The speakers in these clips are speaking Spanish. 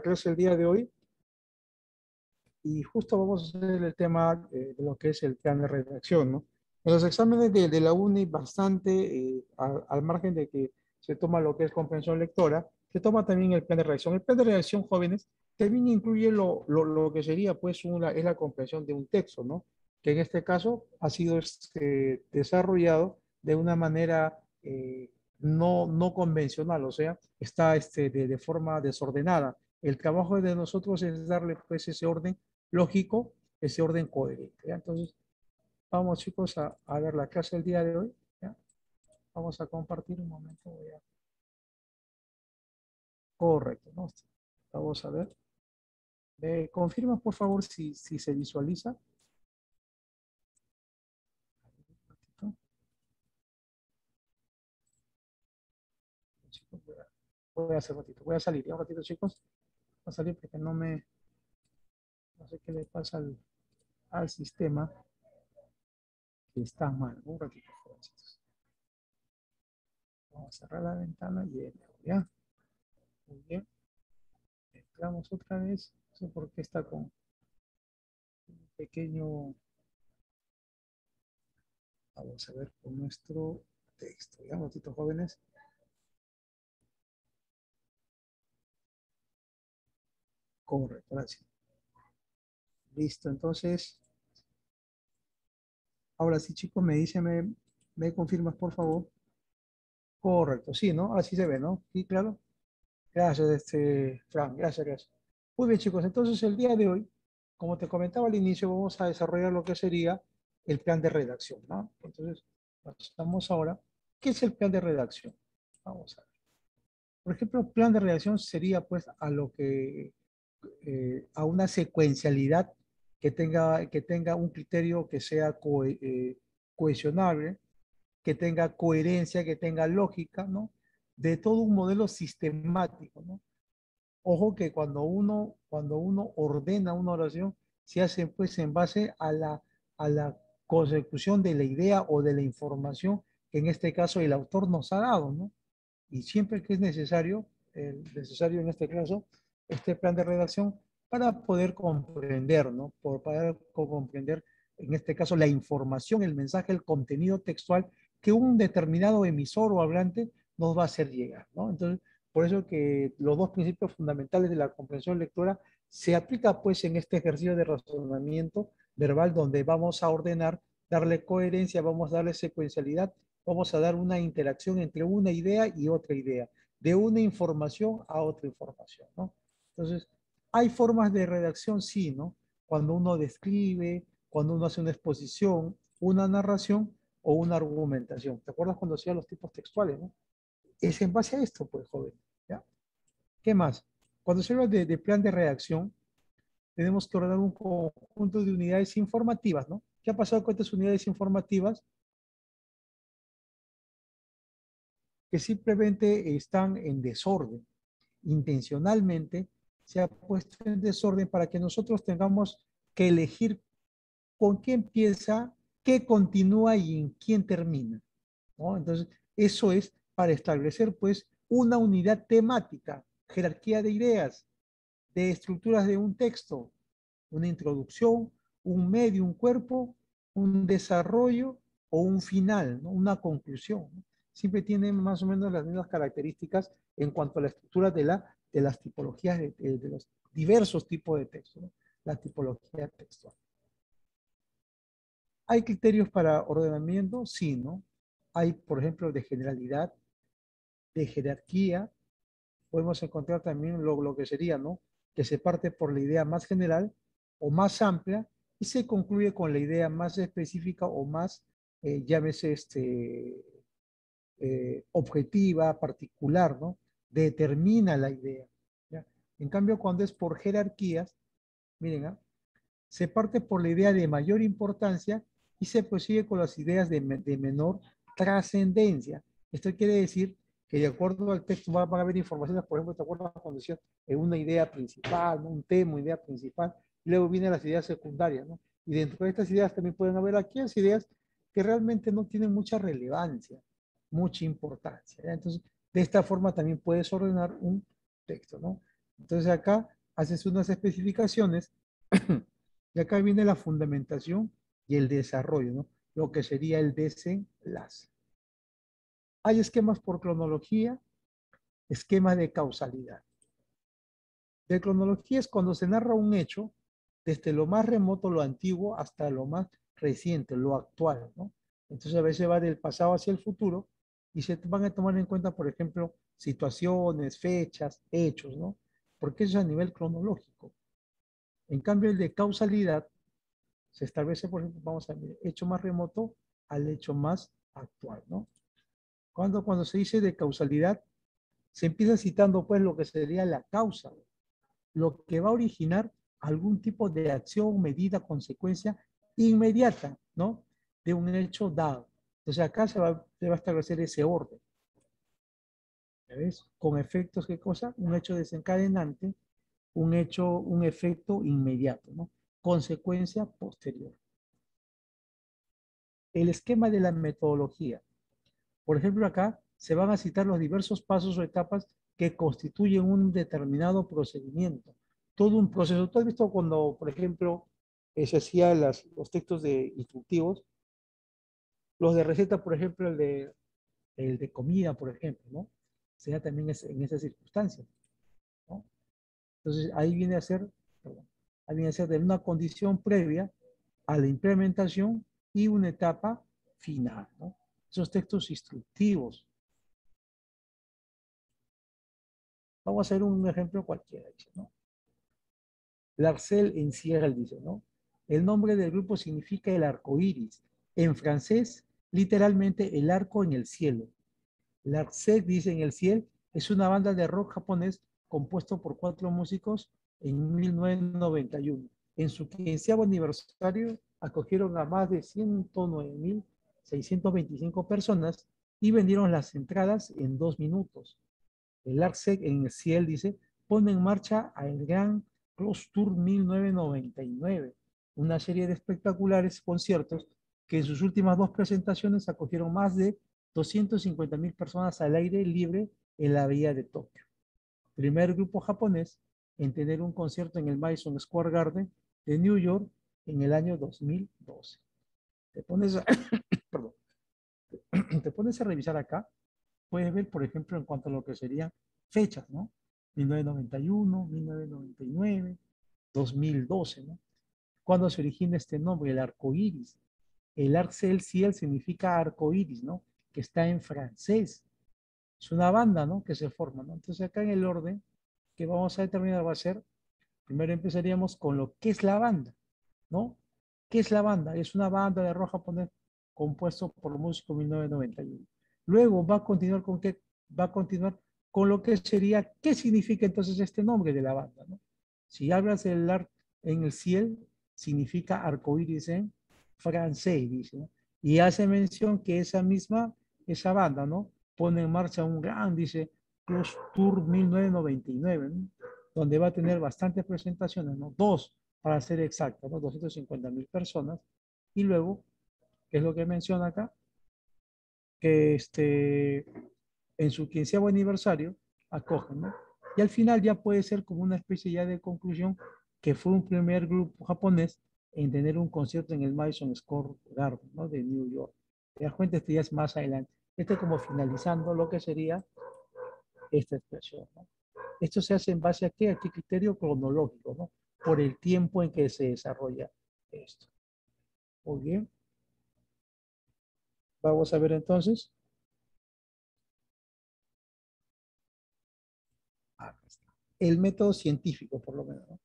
clase el día de hoy. Y justo vamos a hacer el tema eh, de lo que es el plan de redacción, ¿no? En los exámenes de, de la UNI, bastante, eh, al, margen de que se toma lo que es comprensión lectora, se toma también el plan de redacción. El plan de redacción, jóvenes, también incluye lo, lo, lo que sería, pues, una, es la comprensión de un texto, ¿no? Que en este caso ha sido este, desarrollado de una manera eh, no, no convencional, o sea, está este, de, de, forma desordenada. El trabajo de nosotros es darle pues ese orden lógico, ese orden coherente. Entonces, vamos chicos a, a, ver la clase del día de hoy. Vamos a compartir un momento. Correcto, ¿no? Vamos a ver. ¿Me confirma por favor si, si se visualiza? voy a hacer un ratito. Voy a salir, ya un ratito, chicos. A salir porque no me... No sé qué le pasa al, al sistema. Que está mal. Un ratito. Vamos a cerrar la ventana y ya. Muy bien. Entramos otra vez. No sé por qué está con un pequeño... Vamos a ver con nuestro texto. Ya, un ratito, jóvenes. Correcto, gracias. Listo, entonces. Ahora sí, chicos, me dice, me, me confirmas, por favor. Correcto, sí, ¿no? Así se ve, ¿no? Sí, claro. Gracias, este, Fran, gracias, gracias. Muy bien, chicos, entonces el día de hoy, como te comentaba al inicio, vamos a desarrollar lo que sería el plan de redacción, ¿no? Entonces, pasamos ahora. ¿Qué es el plan de redacción? Vamos a ver. Por ejemplo, plan de redacción sería, pues, a lo que eh, a una secuencialidad que tenga, que tenga un criterio que sea co eh, cohesionable, que tenga coherencia, que tenga lógica, ¿no? De todo un modelo sistemático, ¿no? Ojo que cuando uno, cuando uno ordena una oración, se hace pues en base a la, a la consecución de la idea o de la información que en este caso el autor nos ha dado, ¿no? Y siempre que es necesario, eh, necesario en este caso, este plan de redacción para poder comprender, ¿no? Por poder comprender, en este caso, la información, el mensaje, el contenido textual que un determinado emisor o hablante nos va a hacer llegar, ¿no? Entonces, por eso que los dos principios fundamentales de la comprensión lectora se aplica pues en este ejercicio de razonamiento verbal donde vamos a ordenar, darle coherencia, vamos a darle secuencialidad, vamos a dar una interacción entre una idea y otra idea, de una información a otra información, ¿no? Entonces, hay formas de redacción, sí, ¿no? Cuando uno describe, cuando uno hace una exposición, una narración o una argumentación. ¿Te acuerdas cuando hacía los tipos textuales, no? Es en base a esto, pues, joven. ¿ya? ¿Qué más? Cuando se habla de, de plan de redacción, tenemos que ordenar un conjunto de unidades informativas, ¿no? ¿Qué ha pasado con estas unidades informativas? Que simplemente están en desorden, intencionalmente, se ha puesto en desorden para que nosotros tengamos que elegir con quién empieza, qué continúa y en quién termina. Entonces, eso es para establecer pues una unidad temática, jerarquía de ideas, de estructuras de un texto, una introducción, un medio, un cuerpo, un desarrollo o un final, una conclusión. Siempre tienen más o menos las mismas características en cuanto a la estructura de la de las tipologías de, de, los diversos tipos de texto, ¿no? la tipología textual. ¿Hay criterios para ordenamiento? Sí, ¿no? Hay, por ejemplo, de generalidad, de jerarquía. Podemos encontrar también lo, lo que sería, ¿no? Que se parte por la idea más general o más amplia y se concluye con la idea más específica o más, eh, llámese, este, eh, objetiva, particular, ¿no? Determina la idea. En cambio, cuando es por jerarquías, miren, ¿ah? se parte por la idea de mayor importancia y se prosigue con las ideas de, de menor trascendencia. Esto quiere decir que de acuerdo al texto van a haber informaciones, por ejemplo, te acuerdas cuando decía en una idea principal, un tema, una idea principal, y luego vienen las ideas secundarias, ¿no? Y dentro de estas ideas también pueden haber aquellas ideas que realmente no tienen mucha relevancia, mucha importancia. Entonces, de esta forma también puedes ordenar un texto, ¿no? Entonces acá haces unas especificaciones y acá viene la fundamentación y el desarrollo, ¿no? Lo que sería el desenlace. Hay esquemas por cronología, esquemas de causalidad. De cronología es cuando se narra un hecho desde lo más remoto, lo antiguo, hasta lo más reciente, lo actual, ¿no? Entonces a veces va del pasado hacia el futuro y se van a tomar en cuenta, por ejemplo, situaciones, fechas, hechos, ¿no? Porque eso es a nivel cronológico. En cambio, el de causalidad se establece, por ejemplo, vamos a ver, hecho más remoto al hecho más actual, ¿no? Cuando, cuando se dice de causalidad, se empieza citando pues lo que sería la causa, lo que va a originar algún tipo de acción, medida, consecuencia inmediata, ¿no? De un hecho dado. Entonces acá se va, se va a establecer ese orden. ¿Ves? Con efectos, ¿qué cosa? Un hecho desencadenante, un hecho, un efecto inmediato, ¿no? Consecuencia posterior. El esquema de la metodología. Por ejemplo, acá se van a citar los diversos pasos o etapas que constituyen un determinado procedimiento. Todo un proceso. ¿Tú has visto cuando, por ejemplo, eh, se hacían los textos de instructivos? Los de receta, por ejemplo, el de, el de comida, por ejemplo, ¿no? sea también en esas circunstancias. ¿no? Entonces, ahí viene a ser, perdón, ahí viene a ser de una condición previa a la implementación y una etapa final. ¿no? Esos textos instructivos. Vamos a hacer un ejemplo cualquiera, ¿no? Larcel encierra, dice, ¿no? El nombre del grupo significa el arco iris. En francés, literalmente el arco en el cielo. Larcel, dice en el cielo, es una banda de rock japonés compuesto por cuatro músicos en 1991. En su quinceavo aniversario acogieron a más de 109.625 personas y vendieron las entradas en dos minutos. El ARCSEC en el cielo dice, pone en marcha el Gran Close Tour 1999, una serie de espectaculares conciertos que en sus últimas dos presentaciones acogieron más de 250 mil personas al aire libre en la vía de Tokio. Primer grupo japonés en tener un concierto en el Madison Square Garden de New York en el año 2012. Te pones a, te pones a revisar acá, puedes ver, por ejemplo, en cuanto a lo que serían fechas, ¿no? 1991, 1999, 2012, ¿no? Cuando se origina este nombre, el arco iris. El arcel ciel significa arco iris, ¿no? que está en francés. Es una banda, ¿no? Que se forma, ¿no? Entonces acá en el orden que vamos a determinar va a ser, primero empezaríamos con lo que es la banda, ¿no? ¿Qué es la banda? Es una banda de rock japonés compuesto por los músicos 1991. Luego va a continuar con qué? Va a continuar con lo que sería, ¿qué significa entonces este nombre de la banda? ¿no? Si hablas del art en el cielo, significa arcoíris en francés, dice. Y hace mención que esa misma esa banda, ¿no? Pone en marcha un gran, dice, Close Tour 1999, ¿no? donde va a tener bastantes presentaciones, ¿no? Dos, para ser exacto, ¿no? 250 mil personas. Y luego, ¿qué es lo que menciona acá? Que este, en su quinceavo aniversario acogen, ¿no? Y al final ya puede ser como una especie ya de conclusión que fue un primer grupo japonés en tener un concierto en el Madison Square Garden, ¿no? De New York. Te das cuenta, esto ya es más adelante. Esto es como finalizando lo que sería esta expresión. ¿no? Esto se hace en base a qué? A qué criterio cronológico, ¿no? Por el tiempo en que se desarrolla esto. Muy bien. Vamos a ver entonces. El método científico, por lo menos. ¿no?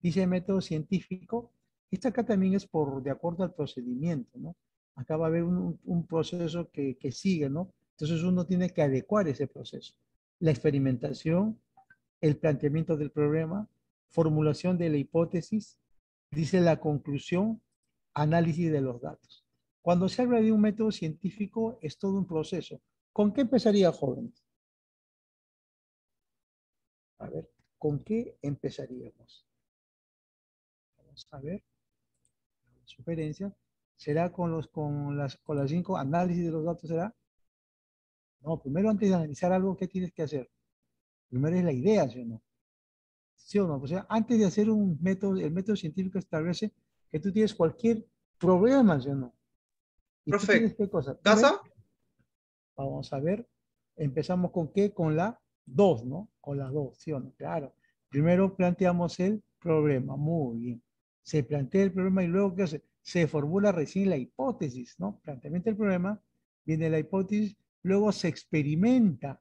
Dice método científico. Esta acá también es por de acuerdo al procedimiento, ¿no? acá va a haber un, proceso que, que, sigue, ¿no? Entonces uno tiene que adecuar ese proceso. La experimentación, el planteamiento del problema, formulación de la hipótesis, dice la conclusión, análisis de los datos. Cuando se habla de un método científico, es todo un proceso. ¿Con qué empezaría, jóvenes? A ver, ¿con qué empezaríamos? Vamos a ver. Sugerencia. ¿Será con, los, con, las, con las cinco análisis de los datos? ¿Será? No, primero antes de analizar algo, ¿qué tienes que hacer? Primero es la idea, ¿sí o no? ¿Sí o no? O sea, antes de hacer un método, el método científico establece que tú tienes cualquier problema, ¿sí o no? ¿Y Profe, ¿qué cosa? ¿Casa? Vamos a ver. Empezamos con qué? Con la 2, ¿no? Con la 2, ¿sí o no? Claro. Primero planteamos el problema. Muy bien. Se plantea el problema y luego, ¿qué hace? Se formula recién la hipótesis, ¿no? Planteamiento del problema, viene la hipótesis, luego se experimenta,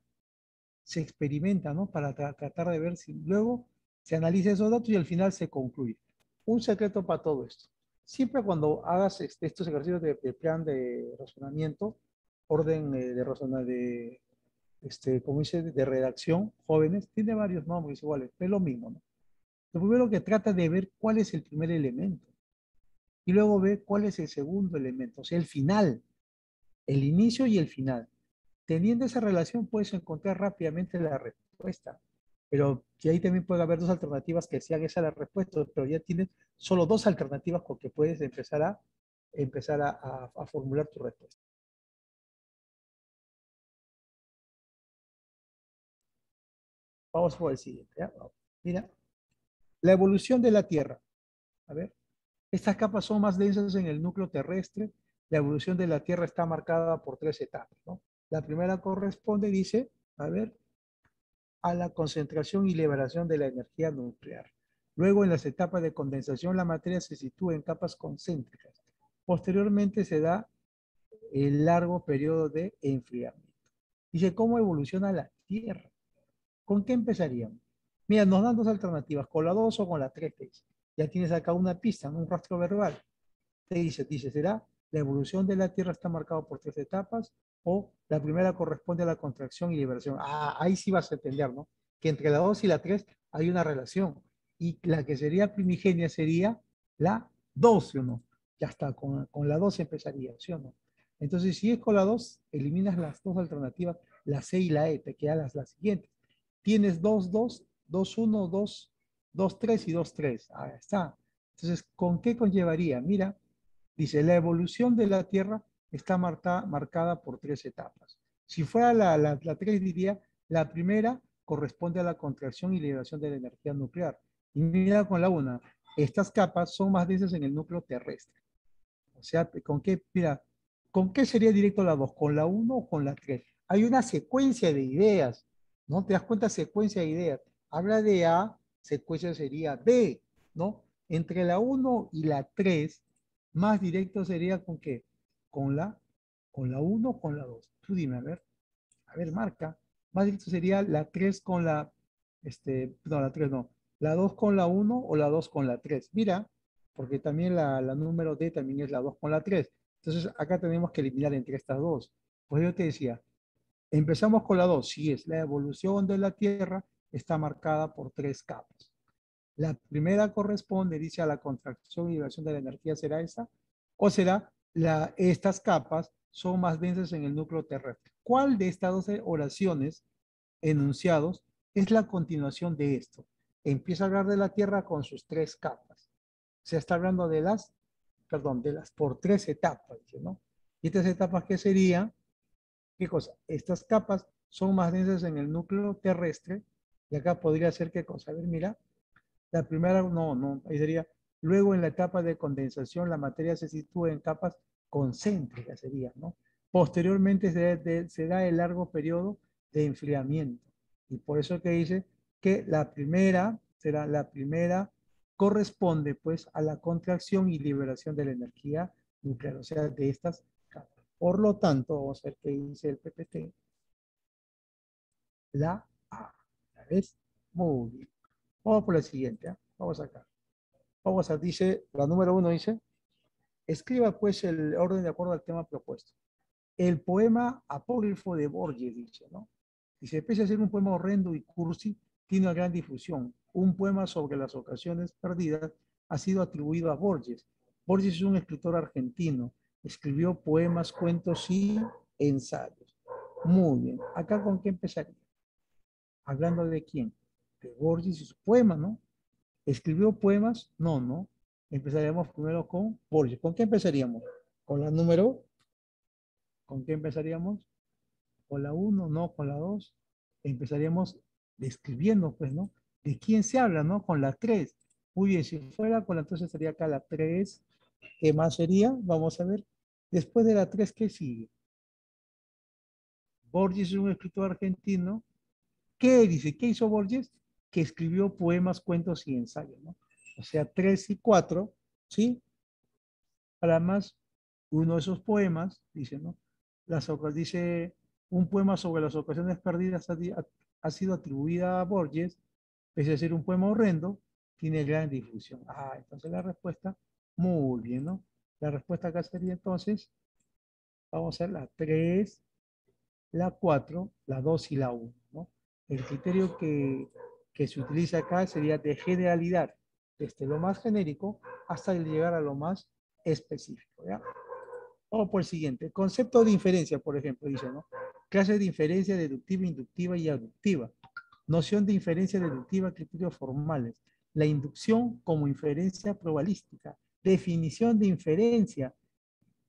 se experimenta, ¿no? Para tratar de ver si luego se analiza esos datos y al final se concluye. Un secreto para todo esto. Siempre cuando hagas este, estos ejercicios de, plan de razonamiento, orden eh, de razonamiento, de, este, como dice, de redacción, jóvenes, tiene varios nombres iguales, es lo mismo, ¿no? Lo primero que trata de ver cuál es el primer elemento y luego ve cuál es el segundo elemento, o sea, el final, el inicio y el final. Teniendo esa relación puedes encontrar rápidamente la respuesta. Pero que ahí también puede haber dos alternativas que sean esa la respuesta, pero ya tienes solo dos alternativas con que puedes empezar a, empezar a, formular tu respuesta. Vamos por el siguiente. Mira, la evolución de la Tierra. A ver, estas capas son más densas en el núcleo terrestre. La evolución de la Tierra está marcada por tres etapas. La primera corresponde, dice, a ver, a la concentración y liberación de la energía nuclear. Luego, en las etapas de condensación, la materia se sitúa en capas concéntricas. Posteriormente se da el largo periodo de enfriamiento. Dice, ¿cómo evoluciona la Tierra? ¿Con qué empezaríamos? Mira, nos dan dos alternativas, con la 2 o con la 3. Ya tienes acá una pista, un rastro verbal. Te dice, dice, será la evolución de la Tierra está marcada por tres etapas, o la primera corresponde a la contracción y liberación. Ah, ahí sí vas a entender, ¿no? Que entre la 2 y la 3 hay una relación. Y la que sería primigenia sería la 2, ¿sí o no? Ya está, con, con la 2 empezaría, ¿sí o no? Entonces, si es con la 2, eliminas las dos alternativas, la C y la E, te quedan las, las siguientes. Tienes 2, 2, 2, 1, 2, 2, 3 y 2, 3. Ahí está. Entonces, ¿con qué conllevaría? Mira, dice, la evolución de la Tierra está marcada por tres etapas. Si fuera la, la, tres, diría, la primera corresponde a la contracción y liberación de la energía nuclear. Y mira con la una, estas capas son más densas en el núcleo terrestre. O sea, ¿con qué, mira, ¿con qué sería directo la dos? ¿Con la uno o con la tres? Hay una secuencia de ideas, ¿no? ¿Te das cuenta? Secuencia de ideas. Habla de A, secuencia sería B, ¿no? Entre la 1 y la 3, más directo sería con qué? con la, con la 1 o con la 2. Tú dime, a ver. A ver, marca. Más directo sería la 3 con la, este, no, la 3 no. La 2 con la 1 o la 2 con la 3. Mira, porque también la, la número D también es la 2 con la 3. Entonces, acá tenemos que eliminar entre estas dos. Pues yo te decía, empezamos con la 2. Si es la evolución de la Tierra, está marcada por tres capas. La primera corresponde, dice, a la contracción y liberación de la energía, ¿será esa? ¿O será estas capas son más densas en el núcleo terrestre. ¿Cuál de estas dos oraciones enunciados es la continuación de esto? Empieza a hablar de la Tierra con sus tres capas. Se está hablando de las, perdón, de las por tres etapas, ¿no? Y estas etapas, ¿qué serían? ¿Qué cosa? Estas capas son más densas en el núcleo terrestre. Y acá podría ser qué cosa. A ver, mira. La primera, no, no, ahí sería Luego, en la etapa de condensación, la materia se sitúa en capas concéntricas, sería, ¿no? Posteriormente se, da el largo periodo de enfriamiento. Y por eso que dice que la primera, será la primera, corresponde pues a la contracción y liberación de la energía nuclear, o sea, de estas capas. Por lo tanto, vamos a ver qué dice el PPT. ¿La Muy bien. Vamos por la siguiente. ¿eh? Vamos acá. Vamos a, dice, la número uno dice, escriba pues el orden de acuerdo al tema propuesto. El poema apócrifo de Borges, dice, ¿no? Dice, pese a ser un poema horrendo y cursi, tiene una gran difusión. Un poema sobre las ocasiones perdidas ha sido atribuido a Borges. Borges es un escritor argentino. Escribió poemas, cuentos y ensayos. Muy bien. ¿Acá con qué empezaría? Hablando de quién? De Borges y su poema, ¿no? ¿Escribió poemas? No, no. Empezaríamos primero con Borges. ¿Con qué empezaríamos? ¿Con la número? ¿Con qué empezaríamos? ¿Con la 1? No, con la 2. Empezaríamos describiendo, pues, ¿no? ¿De quién se habla, no? Con la 3. Muy bien, si fuera con la, entonces sería acá la 3. ¿Qué más sería? Vamos a ver. Después de la 3, ¿qué sigue? Borges es un escritor argentino. ¿Qué dice? ¿Qué hizo Borges? Que escribió poemas, cuentos y ensayos, ¿no? O sea, 3 y 4, ¿sí? Además, uno de esos poemas, dice, ¿no? Las, dice, un poema sobre las ocasiones perdidas ha, sido atribuida a Borges, es decir, un poema horrendo, tiene gran difusión. Ah, entonces la respuesta, muy bien, ¿no? La respuesta acá sería entonces, vamos a ver la 3, la 4, la 2 y la 1, ¿no? El criterio que, que se utiliza acá sería de generalidad, desde lo más genérico hasta llegar a lo más específico, ¿ya? Vamos por el siguiente. Concepto de inferencia, por ejemplo, dice, ¿no? Clase de inferencia deductiva, inductiva y aductiva. Noción de inferencia deductiva, criterios formales. La inducción como inferencia probabilística. Definición de inferencia.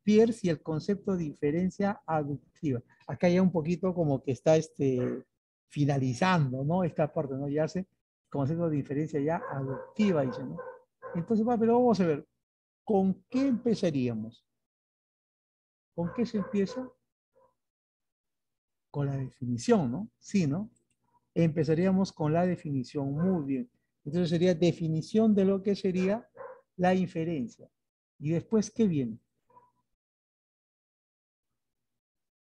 Pierce y el concepto de inferencia aductiva. Acá ya un poquito como que está este, finalizando, ¿no? Esta parte, ¿no? Ya hace concepto de inferencia ya aductiva, dice, ¿no? Entonces, pero vamos a ver, ¿con qué empezaríamos? ¿Con qué se empieza? Con la definición, ¿no? Sí, ¿no? Empezaríamos con la definición, muy bien. Entonces sería definición de lo que sería la inferencia. ¿Y después qué viene?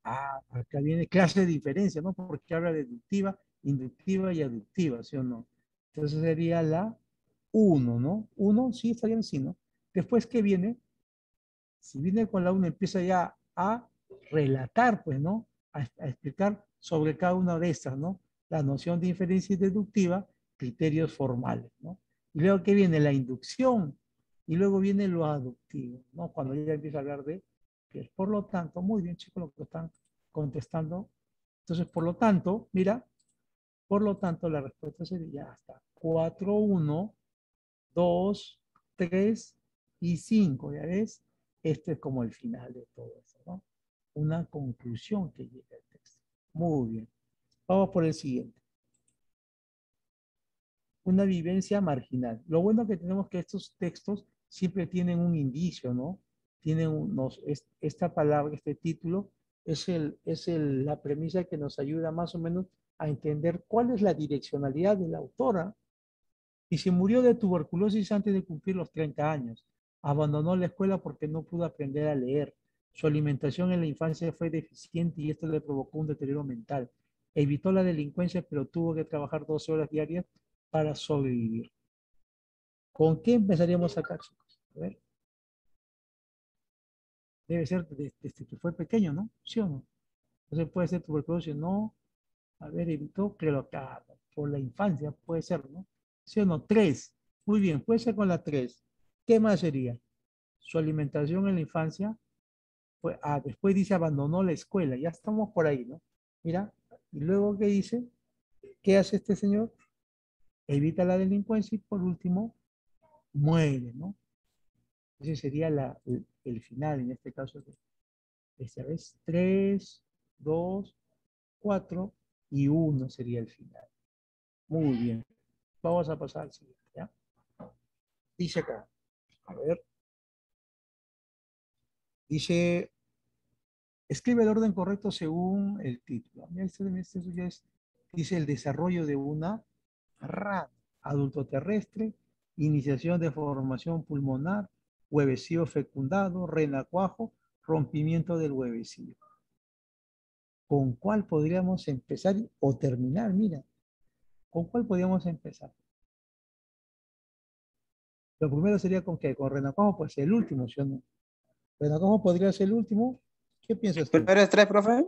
Ah, acá viene clase de diferencia, ¿no? Porque habla de deductiva, inductiva y aductiva, ¿sí o no? Entonces sería la 1, ¿no? 1, sí, está bien, sí, ¿no? Después, ¿qué viene? Si viene con la 1, empieza ya a relatar, pues, ¿no? A, explicar sobre cada una de estas, ¿no? La noción de inferencia deductiva, criterios formales, ¿no? Y luego que viene la inducción y luego viene lo aductivo, ¿no? Cuando ya empieza a hablar de por lo tanto, muy bien chicos lo que están contestando. Entonces, por lo tanto, mira, por lo tanto la respuesta sería hasta 4, 1, 2, 3 y 5, ¿ya ves? Este es como el final de todo eso, ¿no? Una conclusión que llega al texto. Muy bien. Vamos por el siguiente. Una vivencia marginal. Lo bueno que tenemos que estos textos siempre tienen un indicio, ¿no? Tienen unos, esta palabra, este título, es, el, es el, la premisa que nos ayuda más o menos a entender cuál es la direccionalidad de la autora. Y se murió de tuberculosis antes de cumplir los 30 años. Abandonó la escuela porque no pudo aprender a leer. Su alimentación en la infancia fue deficiente y esto le provocó un deterioro mental. Evitó la delincuencia, pero tuvo que trabajar 12 horas diarias para sobrevivir. ¿Con qué empezaríamos acá, chicos? A ver. Debe ser desde, que fue pequeño, ¿no? ¿Sí o no? Entonces puede ser tuberculosis, no. A ver, evitó, creo que por la infancia puede ser, ¿no? ¿Sí o no? Tres. Muy bien, puede ser con la tres. ¿Qué más sería? Su alimentación en la infancia. Pues, ah, después dice abandonó la escuela. Ya estamos por ahí, ¿no? Mira, y luego ¿qué dice? ¿Qué hace este señor? Evita la delincuencia y por último, muere, ¿no? Ese sería la, el, final en este caso. Esta vez 3, 2, 4 y 1 sería el final. Muy bien. Vamos a pasar al siguiente, ¿ya? Dice acá. A ver. Dice, escribe el orden correcto según el título. Este, este dice el desarrollo de una rata, adulto terrestre, iniciación de formación pulmonar, huevecillo fecundado, renacuajo, rompimiento del huevecillo. ¿Con cuál podríamos empezar o terminar? Mira, ¿con cuál podríamos empezar? Lo primero sería con qué? Con Renacuajo, pues el último, ¿sí o no? Renacuajo podría ser el último. ¿Qué piensas? ¿El primero es tres, profe?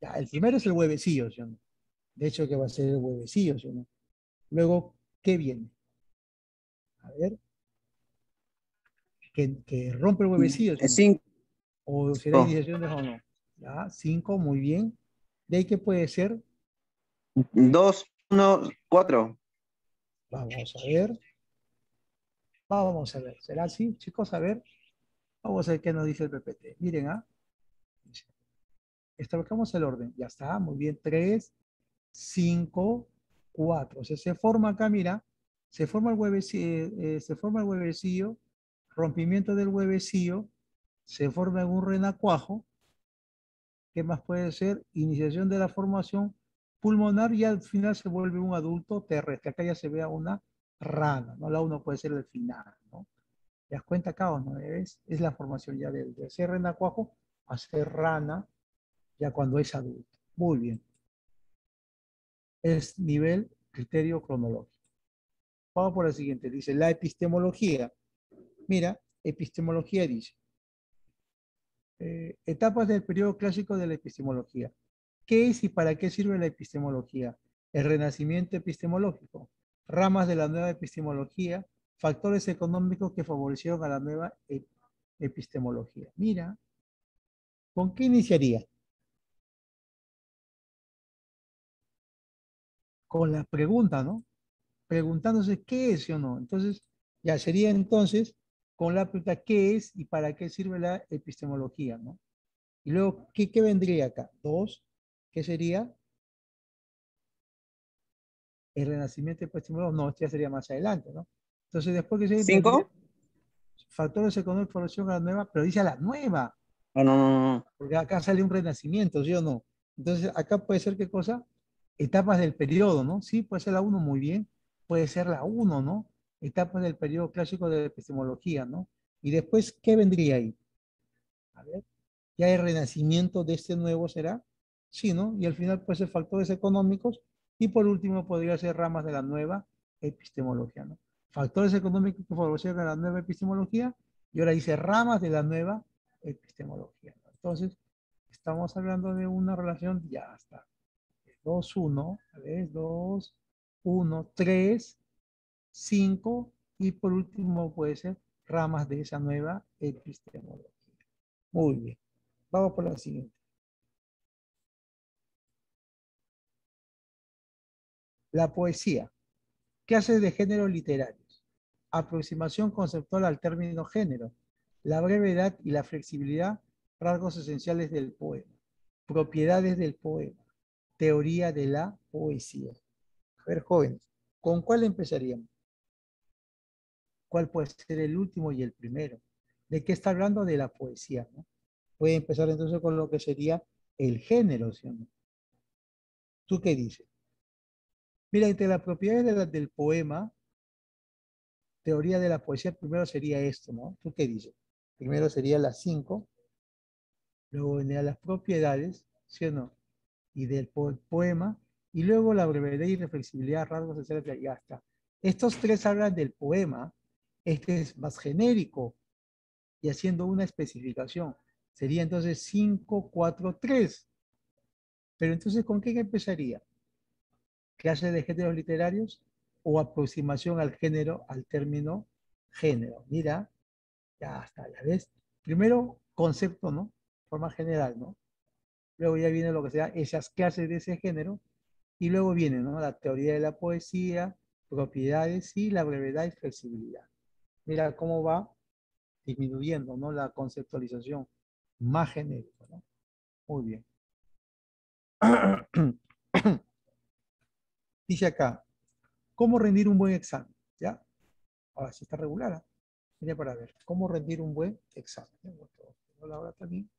Ya, el primero es el huevecillo, ¿sí o no? De hecho, que va a ser el huevecillo, ¿sí o no? Luego, ¿qué viene? A ver. Que, rompe el huevecillo. ¿sí cinco. ¿O será iniciación de o no? Ya, cinco, muy bien. ¿De ahí qué puede ser? Dos, uno, cuatro. Vamos a ver. Vamos a ver, ¿será así, chicos? A ver, vamos a ver qué nos dice el PPT. Miren, ¿ah? Establecemos el orden. Ya está, muy bien. 3, 5, 4. O sea, se forma acá, mira, se forma el huevecillo, eh, eh, se forma el huevecillo, rompimiento del huevecillo, se forma en un renacuajo. ¿Qué más puede ser? Iniciación de la formación pulmonar y al final se vuelve un adulto terrestre. Acá ya se vea una rana, ¿no? La uno puede ser el final, ¿no? ¿Te das cuenta acá o no? Es, es la formación ya de, de ser renacuajo a ser rana ya cuando es adulto. Muy bien. Es nivel criterio cronológico. Vamos por la siguiente. Dice la epistemología. Mira, epistemología dice. Eh, etapas del periodo clásico de la epistemología. ¿Qué es y para qué sirve la epistemología? El renacimiento epistemológico, ramas de la nueva epistemología, factores económicos que favorecieron a la nueva epistemología. Mira, ¿con qué iniciaría? Con la pregunta, ¿no? Preguntándose qué es o no. Entonces, ya sería entonces con la pregunta qué es y para qué sirve la epistemología, ¿no? Y luego, ¿qué, qué vendría acá? Dos, ¿qué sería? El renacimiento epistemológico, no, esto ya sería más adelante, ¿no? Entonces, después que se... ¿Cinco? Factores económicos formación a la nueva, pero dice a la nueva. No, no, no, no. Porque acá sale un renacimiento, ¿sí o no? Entonces, acá puede ser qué cosa? Etapas del periodo, ¿no? Sí, puede ser la uno, muy bien. Puede ser la uno, ¿no? Etapas del periodo clásico de epistemología, ¿no? Y después, ¿qué vendría ahí? A ver, ya el renacimiento de este nuevo será, sí, ¿no? Y al final puede ser factores económicos y por último podría ser ramas de la nueva epistemología, ¿no? Factores económicos que favorecen a la nueva epistemología y ahora dice ramas de la nueva epistemología. Entonces, estamos hablando de una relación, ya está, 2, 1, 2, 1, 3, 5 y por último puede ser ramas de esa nueva epistemología. Muy bien. Vamos por la siguiente. La poesía. ¿Qué hace de género literarios? Aproximación conceptual al término género. La brevedad y la flexibilidad, rasgos esenciales del poema. Propiedades del poema. Teoría de la poesía. A ver, jóvenes, ¿con cuál empezaríamos? Cuál puede ser el último y el primero. ¿De qué está hablando? De la poesía. ¿no? Puede empezar entonces con lo que sería el género, ¿sí? ¿Tú qué dices? Mira, entre las propiedades del poema, teoría de la poesía, primero sería esto, ¿no? ¿Tú qué dices? Primero sería las cinco, luego vendrían las propiedades, ¿sí o no? Y del poema, y luego la brevedad y reflexibilidad, rasgos, etc. Ya está. Estos tres hablan del poema, este es más genérico y haciendo una especificación. Sería entonces 5, 4, 3. Pero entonces, ¿con qué empezaría? ¿Clase de géneros literarios o aproximación al género, al término género? Mira, ya está, ya ves. Primero, concepto, ¿no? Forma general, ¿no? Luego ya viene lo que sea esas clases de ese género. Y luego viene, ¿no? La teoría de la poesía, propiedades y la brevedad y flexibilidad mira cómo va disminuyendo ¿no? la conceptualización más genérica. ¿no? Muy bien. Dice acá, ¿cómo rendir un buen examen? ¿Ya? Ahora sí está regular. ¿eh? Mira para ver, ¿cómo rendir un buen examen? La también.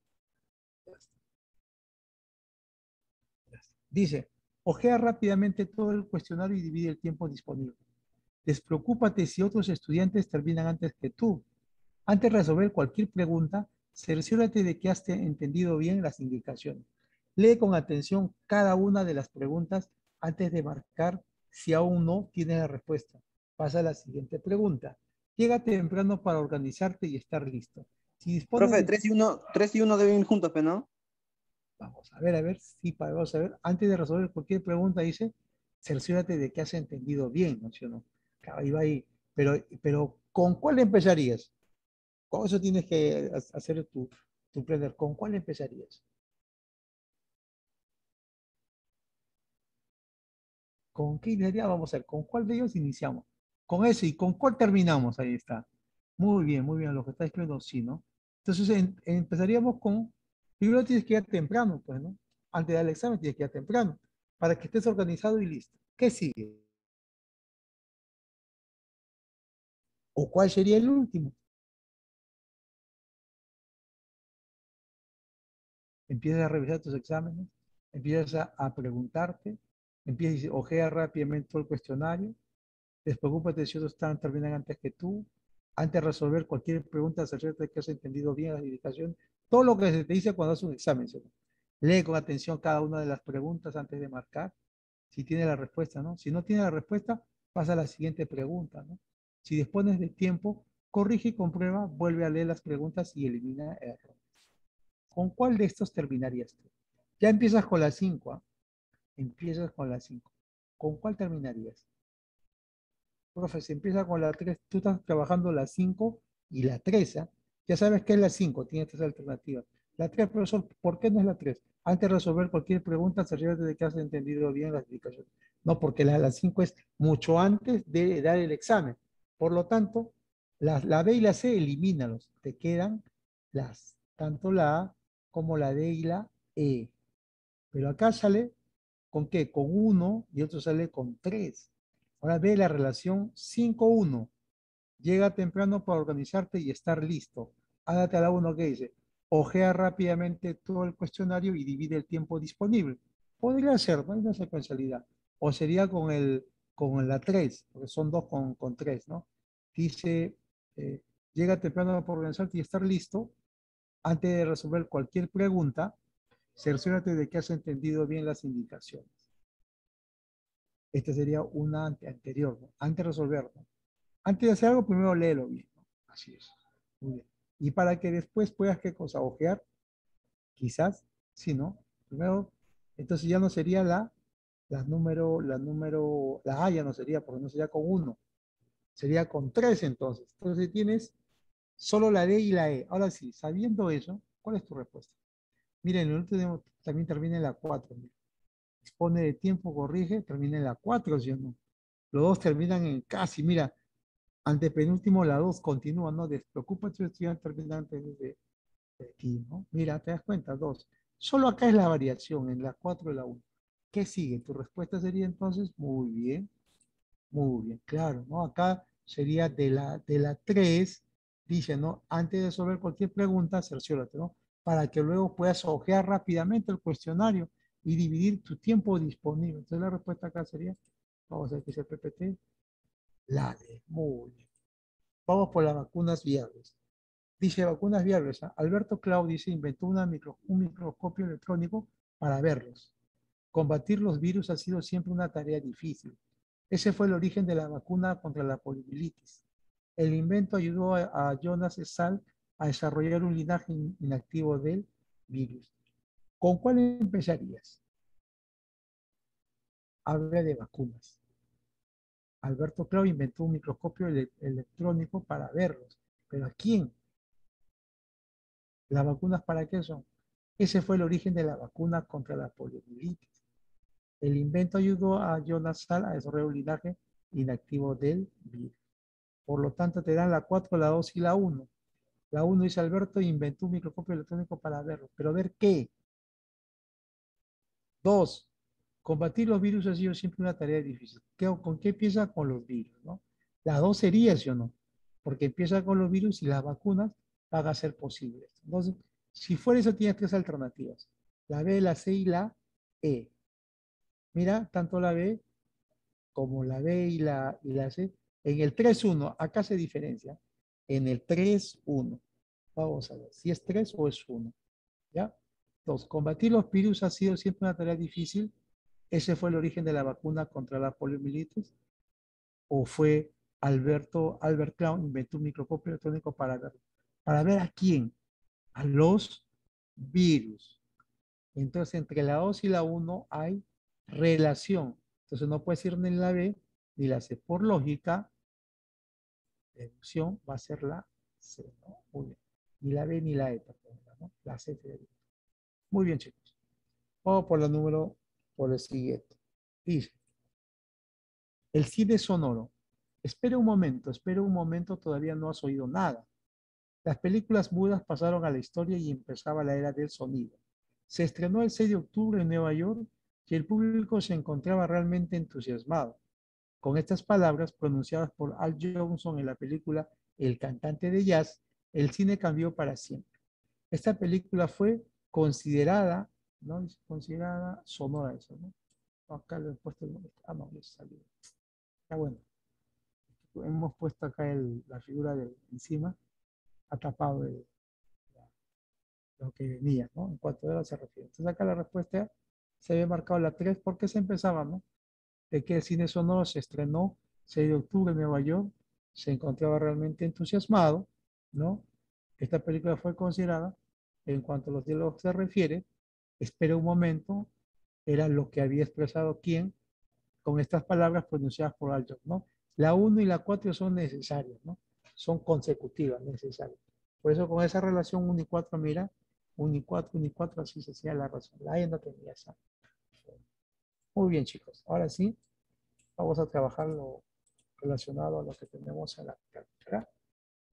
Dice, ojea rápidamente todo el cuestionario y divide el tiempo disponible. Despreocúpate si otros estudiantes terminan antes que tú. Antes de resolver cualquier pregunta, cerciórate de que has entendido bien las indicaciones. Lee con atención cada una de las preguntas antes de marcar si aún no tienes la respuesta. Pasa a la siguiente pregunta. Llega temprano para organizarte y estar listo. Si Profe, 3 y 1, 3 y 1 deben ir juntos, pero no. Vamos a ver, a ver, sí, vamos a ver. Antes de resolver cualquier pregunta, dice, cerciórate de que has entendido bien, ¿no? ¿Sí o no? Va ahí. Pero, pero ¿con cuál empezarías? Con eso tienes que hacer tu, tu planner. ¿Con cuál empezarías? ¿Con qué iniciaría? Vamos a ver, ¿con cuál de ellos iniciamos? Con ese y con cuál terminamos, ahí está. Muy bien, muy bien, lo que está escribiendo sí, ¿no? Entonces empezaríamos con, primero tienes que ir temprano, pues, ¿no? Antes del examen tienes que ir temprano, para que estés organizado y listo. ¿Qué sigue? ¿O cuál sería el último? Empiezas a revisar tus exámenes, empiezas a, preguntarte, empiezas a ojear rápidamente todo el cuestionario, despreocúpate si otros están, terminan antes que tú, antes de resolver cualquier pregunta, asegúrate que has entendido bien la indicación, todo lo que se te dice cuando haces un examen. Lee con atención cada una de las preguntas antes de marcar, si tiene la respuesta, ¿no? Si no tiene la respuesta, pasa a la siguiente pregunta, ¿no? Si dispones de tiempo, corrige y comprueba, vuelve a leer las preguntas y elimina errores. ¿Con cuál de estos terminarías tú? Ya empiezas con la 5, ¿ah? Empiezas con la 5. ¿Con cuál terminarías? Profe, se empieza con la 3, tú estás trabajando la 5 y la 3, ¿ah? Ya sabes que es la 5, tiene tres alternativas. La 3, profesor, ¿por qué no es la 3? Antes de resolver cualquier pregunta, asegúrate de que has entendido bien la explicación. No, porque la 5 es mucho antes de dar el examen. Por lo tanto, la, B y la C, elimínalos. Te quedan las, tanto la A como la D y la E. Pero acá sale con qué? Con 1 y otro sale con 3. Ahora ve la relación 5-1. Llega temprano para organizarte y estar listo. Hágate a la 1 que dice, ojea rápidamente todo el cuestionario y divide el tiempo disponible. Podría ser, no hay una secuencialidad. O sería con, el, con la 3, porque son dos con, con 3, ¿no? Dice, eh, llega temprano para organizarte y estar listo. Antes de resolver cualquier pregunta, cerciórate de que has entendido bien las indicaciones. Esta sería una anterior, ¿no? antes de resolverlo. Antes de hacer algo, primero léelo bien. Así es. Muy bien. Y para que después puedas, ¿qué cosa? Ojear. Quizás, si no. Primero, entonces ya no sería la, la número, la número, la A ya no sería, porque no sería con uno. Sería con tres entonces. Entonces tienes solo la D y la E. Ahora sí, sabiendo eso, ¿cuál es tu respuesta? Miren, el último también termina en la 4. Dispone de tiempo, corrige, termina en la 4, ¿sí no? Los dos terminan en casi, mira, penúltimo, la 2 continúa, no despreocúpate, estudiante terminante de, de aquí, ¿no? Mira, te das cuenta, 2. Solo acá es la variación, en la 4 y la 1. ¿Qué sigue? Tu respuesta sería entonces, muy bien, muy bien, claro, ¿no? Acá sería de la, de la 3, dice, ¿no? Antes de resolver cualquier pregunta, cerciórate, ¿no? Para que luego puedas ojear rápidamente el cuestionario y dividir tu tiempo disponible. Entonces la respuesta acá sería, vamos a ver que es el PPT, la de, muy bien. Vamos por las vacunas viables. Dice vacunas viables. ¿ah? Alberto Claudio se inventó una micro, un microscopio electrónico para verlos. Combatir los virus ha sido siempre una tarea difícil. Ese fue el origen de la vacuna contra la poliomielitis. El invento ayudó a, Jonas Sal a desarrollar un linaje inactivo del virus. ¿Con cuál empezarías? Habla de vacunas. Alberto Clau inventó un microscopio electrónico para verlos. ¿Pero a quién? ¿Las vacunas para qué son? Ese fue el origen de la vacuna contra la poliomielitis. El invento ayudó a Jonas Sal a desarrollar un linaje inactivo del virus. Por lo tanto, te dan la 4, la 2 y la 1. La 1 dice Alberto inventó un microscopio electrónico para verlo. ¿Pero ver qué? 2. Combatir los virus ha sido siempre una tarea difícil. ¿Con qué empieza? Con los virus, ¿no? La dos sería, ¿sí o no? Porque empieza con los virus y las vacunas van a ser posibles. Entonces, si fuera eso, tienes tres alternativas. La B, la C y la E. Mira, tanto la B como la B y la, y la C. En el 3-1, acá se diferencia. En el 3-1. Vamos a ver si es 3 o es 1. ¿Ya? Entonces, combatir los virus ha sido siempre una tarea difícil ¿Ese fue el origen de la vacuna contra la poliomielitis? ¿O fue Alberto, Albert Clown inventó un microscopio electrónico para ver, para ver a quién? A los virus. Entonces, entre la 2 y la 1 hay relación. Entonces, no puede ser ni la B ni la C. Por lógica, deducción va a ser la C. ¿no? Muy bien. Ni la B ni la E, ¿no? La C. Muy bien, chicos. Vamos por la número por el siguiente. Dice, el cine sonoro. Espera un momento, espera un momento, todavía no has oído nada. Las películas mudas pasaron a la historia y empezaba la era del sonido. Se estrenó el 6 de octubre en Nueva York si el público se encontraba realmente entusiasmado con estas palabras pronunciadas por Al Johnson en la película El cantante de jazz, el cine cambió para siempre. Esta película fue considerada, ¿no? Considerada sonora eso, ¿no? Acá lo he puesto, ah, no, ya salió. Está bueno. Hemos puesto acá la figura de encima, ha tapado lo que venía, ¿no? En cuanto a se refiere. Entonces acá la respuesta se había marcado la 3 porque se empezaba, ¿no? De que el cine sonoro se estrenó 6 de octubre en Nueva York, se encontraba realmente entusiasmado, ¿no? Esta película fue considerada, en cuanto a los diálogos se refiere, espera un momento, era lo que había expresado quién con estas palabras pronunciadas por Aljo, ¿no? La 1 y la 4 son necesarias, ¿no? Son consecutivas, necesarias. Por eso con esa relación 1 y 4, mira, 1 y 4, 1 y 4, así se hacía la razón. La E no tenía esa. Muy bien, chicos. Ahora sí, vamos a trabajar lo relacionado a lo que tenemos en la práctica.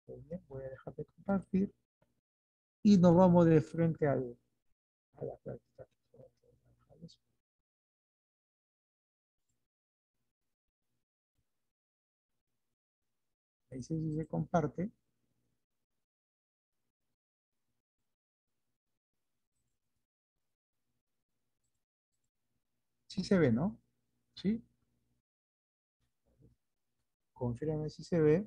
Muy bien, voy a dejar de compartir. Y nos vamos de frente al, a la práctica. Ahí sí se comparte. Sí se ve, ¿no? ¿Sí? Confírame si se ve.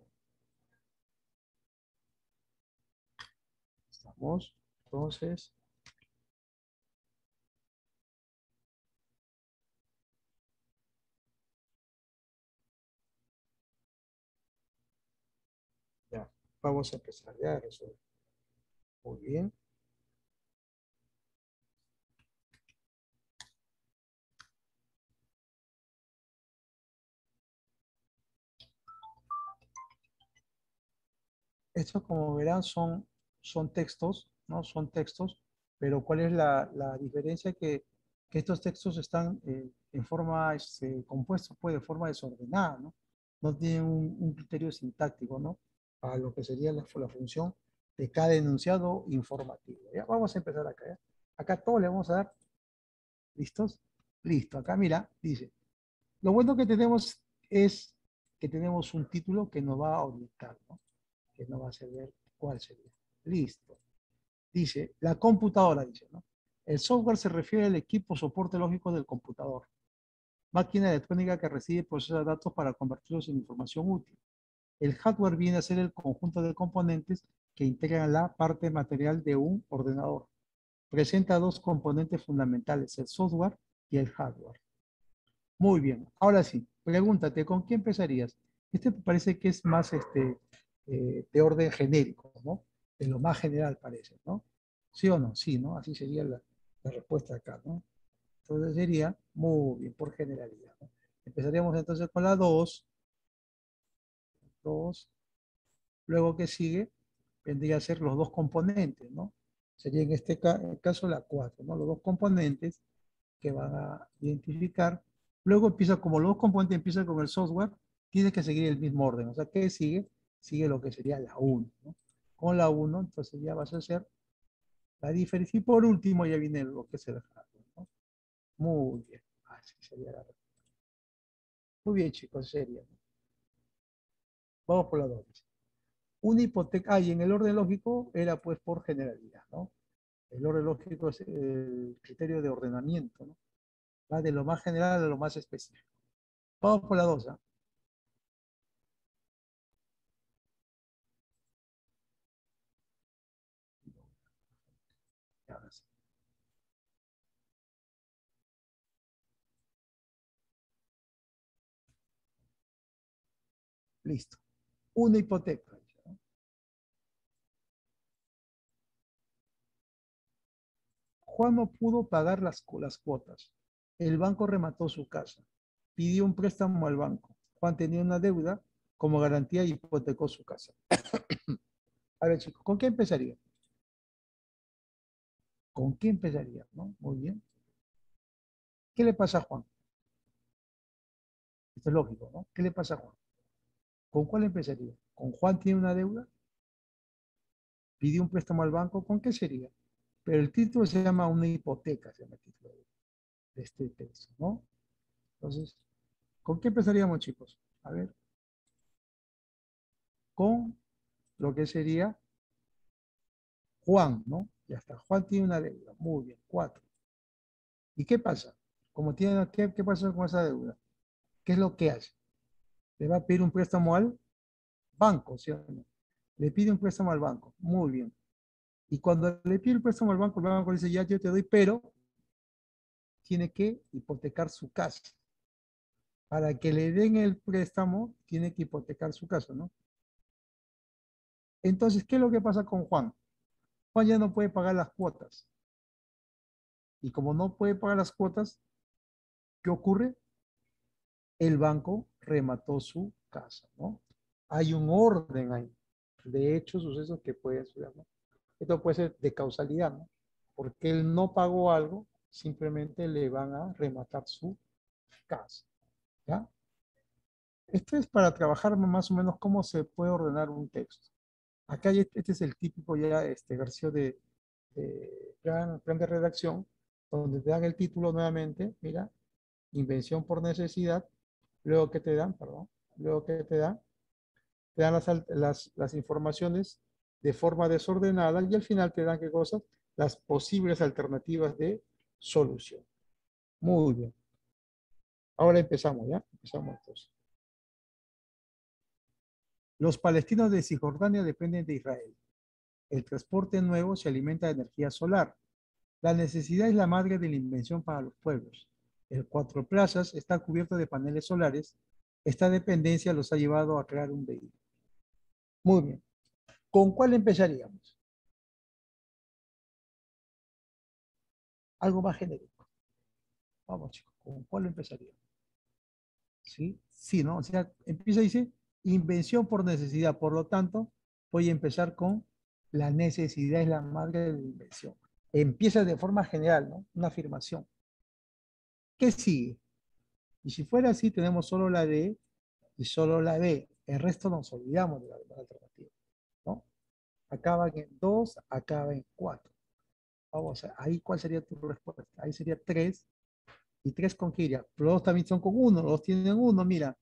Estamos, entonces. Ya, vamos a empezar ya a. Muy bien. Estos, como verán, son, son textos, ¿no? Son textos, pero ¿cuál es la, la diferencia? Que, que, estos textos están eh, en forma este, compuesta, pues de forma desordenada, ¿no? No tienen un, un criterio sintáctico, ¿no? Para lo que sería la, la, función de cada enunciado informativo. ¿ya? Vamos a empezar acá. ¿ya? Acá todo le vamos a dar. ¿Listos? Listo. Acá mira, dice. Lo bueno que tenemos es que tenemos un título que nos va a orientar, ¿no? Que no va a saber cuál sería. Listo. Dice, la computadora, dice, ¿no? El software se refiere al equipo soporte lógico del computador. Máquina electrónica que recibe y procesa datos para convertirlos en información útil. El hardware viene a ser el conjunto de componentes que integran la parte material de un ordenador. Presenta dos componentes fundamentales, el software y el hardware. Muy bien, ahora sí, pregúntate, ¿con qué empezarías? Este parece que es más este, eh, de orden genérico, ¿no? De lo más general parece, ¿no? ¿Sí o no? Sí, ¿no? Así sería la, la respuesta acá, ¿no? Entonces sería, muy bien, por generalidad. Empezaríamos entonces con la 2. 2. Luego que sigue, vendría a ser los dos componentes, ¿no? Sería en este caso la 4, ¿no? Los dos componentes que van a identificar. Luego empieza, como los dos componentes empiezan con el software, tiene que seguir el mismo orden. O sea, ¿qué sigue? Sigue lo que sería la 1. ¿no? Con la 1, entonces ya vas a hacer la diferencia. Y por último ya viene lo que es el. ¿no? Muy bien. Así sería la Muy bien, chicos, sería. Vamos por la 2. Una hipoteca, ah, y en el orden lógico era pues por generalidad, ¿no? El orden lógico es el criterio de ordenamiento, ¿no? Va de lo más general a lo más específico. Vamos por la 2. ¿eh? Listo. Una hipoteca. Juan no pudo pagar las, cuotas. El banco remató su casa. Pidió un préstamo al banco. Juan tenía una deuda como garantía y hipotecó su casa. a ver, chicos, ¿con qué empezaría? ¿Con qué empezaría? ¿No? Muy bien. ¿Qué le pasa a Juan? Esto es lógico, ¿no? ¿Qué le pasa a Juan? ¿Con cuál empezaría? ¿Con Juan tiene una deuda? ¿Pidió un préstamo al banco? ¿Con qué sería? Pero el título se llama una hipoteca, se llama el título. de este texto, ¿no? Entonces, ¿con qué empezaríamos, chicos? A ver. Con lo que sería Juan, ¿no? Ya está. Juan tiene una deuda. Muy bien, cuatro. ¿Y qué pasa? Como tiene, ¿qué, ¿qué pasa con esa deuda? ¿Qué es lo que hace? Le va a pedir un préstamo al banco, ¿sí o no? Le pide un préstamo al banco. Muy bien. Y cuando le pide el préstamo al banco, el banco dice, ya yo te doy, pero tiene que hipotecar su casa. Para que le den el préstamo, tiene que hipotecar su casa, ¿no? Entonces, ¿qué es lo que pasa con Juan? Juan ya no puede pagar las cuotas. Y como no puede pagar las cuotas, ¿qué ocurre? El banco remató su casa, ¿no? Hay un orden ahí de hechos, sucesos que puede ser, ¿no? Esto puede ser de causalidad, ¿no? Porque él no pagó algo, simplemente le van a rematar su casa, ¿ya? Esto es para trabajar más o menos cómo se puede ordenar un texto. Acá este es el típico ya este versión de, plan, plan de redacción, donde te dan el título nuevamente, mira, invención por necesidad, luego que te dan, perdón, luego que te dan, te dan las, las, las informaciones de forma desordenada y al final te dan qué cosas? Las posibles alternativas de solución. Muy bien. Ahora empezamos, ¿ya? Empezamos entonces. Los palestinos de Cisjordania dependen de Israel. El transporte nuevo se alimenta de energía solar. La necesidad es la madre de la invención para los pueblos. El Cuatro Plazas está cubierto de paneles solares. Esta dependencia los ha llevado a crear un vehículo. Muy bien. ¿Con cuál empezaríamos? Algo más genérico. Vamos, chicos, ¿con cuál empezaríamos? ¿Sí? Sí, ¿no? O sea, empieza y dice invención por necesidad. Por lo tanto, voy a empezar con la necesidad es la madre de la invención. Empieza de forma general, ¿no? Una afirmación. ¿Qué sigue? Y si fuera así, tenemos solo la D y solo la D. El resto nos olvidamos de la, alternativa acaba en 2, acaba en 4. Vamos a ahí cuál sería tu respuesta. Ahí sería 3. ¿Y 3 con qué iría? Los dos también son con 1, los dos tienen 1, mira.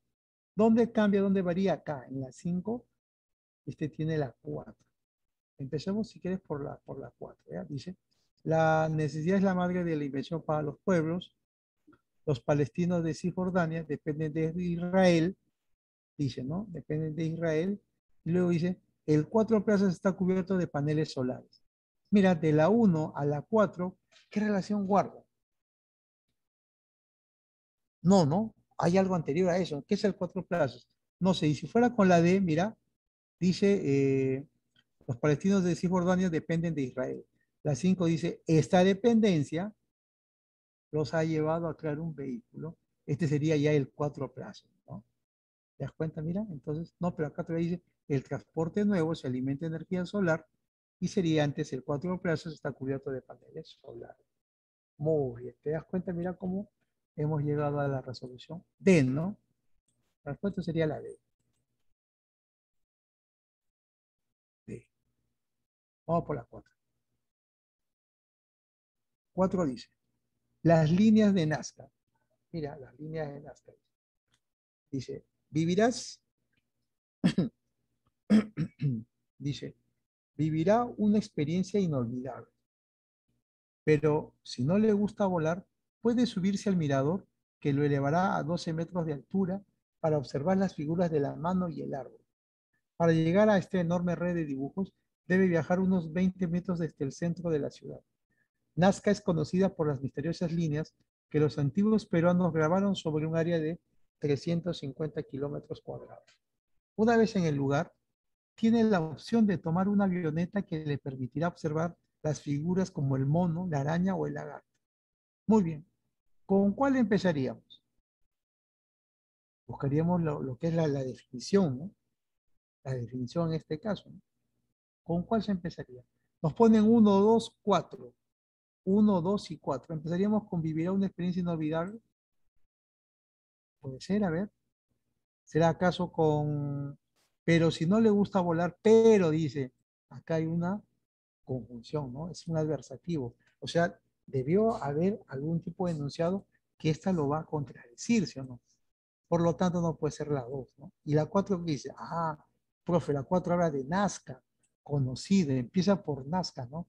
¿Dónde cambia, dónde varía? Acá, en la 5. Este tiene la 4. Empecemos, si quieres, por la, por la 4. Dice, la necesidad es la madre de la invención para los pueblos. Los palestinos de Cisjordania dependen de Israel. Dice, ¿no? Dependen de Israel. Y luego dice, el 4 plazas está cubierto de paneles solares. Mira, de la 1 a la 4, ¿qué relación guarda? No, no, hay algo anterior a eso. ¿Qué es el 4 plazas? No sé, y si fuera con la D, mira, dice, eh, los palestinos de Cisjordania dependen de Israel. La 5 dice, esta dependencia los ha llevado a crear un vehículo. Este sería ya el 4 plazas, ¿no? ¿Te das cuenta? Mira, entonces, no, pero acá te dice, el transporte nuevo se alimenta de energía solar y sería antes el cuatro plazos está cubierto de paneles solares. Muy bien, ¿te das cuenta? Mira cómo hemos llegado a la resolución D, ¿no? La respuesta sería la D. D. Vamos por la 4. 4 dice, las líneas de Nazca. Mira, las líneas de Nazca. Dice, vivirás dice, vivirá una experiencia inolvidable. Pero si no le gusta volar, puede subirse al mirador que lo elevará a 12 metros de altura para observar las figuras de la mano y el árbol. Para llegar a esta enorme red de dibujos, debe viajar unos 20 metros desde el centro de la ciudad. Nazca es conocida por las misteriosas líneas que los antiguos peruanos grabaron sobre un área de 350 kilómetros cuadrados. Una vez en el lugar, tiene la opción de tomar una avioneta que le permitirá observar las figuras como el mono, la araña o el lagarto. Muy bien. ¿Con cuál empezaríamos? Buscaríamos lo, que es la, definición, ¿no? La definición en este caso. ¿Con cuál se empezaría? Nos ponen 1, 2, 4. 1, 2 y 4. ¿Empezaríamos con vivir una experiencia inolvidable? Puede ser, a ver. ¿Será acaso con pero si no le gusta volar, pero dice, acá hay una conjunción, ¿no? Es un adversativo. O sea, debió haber algún tipo de enunciado que ésta lo va a contradecir, ¿sí o no? Por lo tanto, no puede ser la 2, ¿no? Y la 4 dice, ah, profe, la 4 habla de Nazca, conocida, empieza por Nazca, ¿no?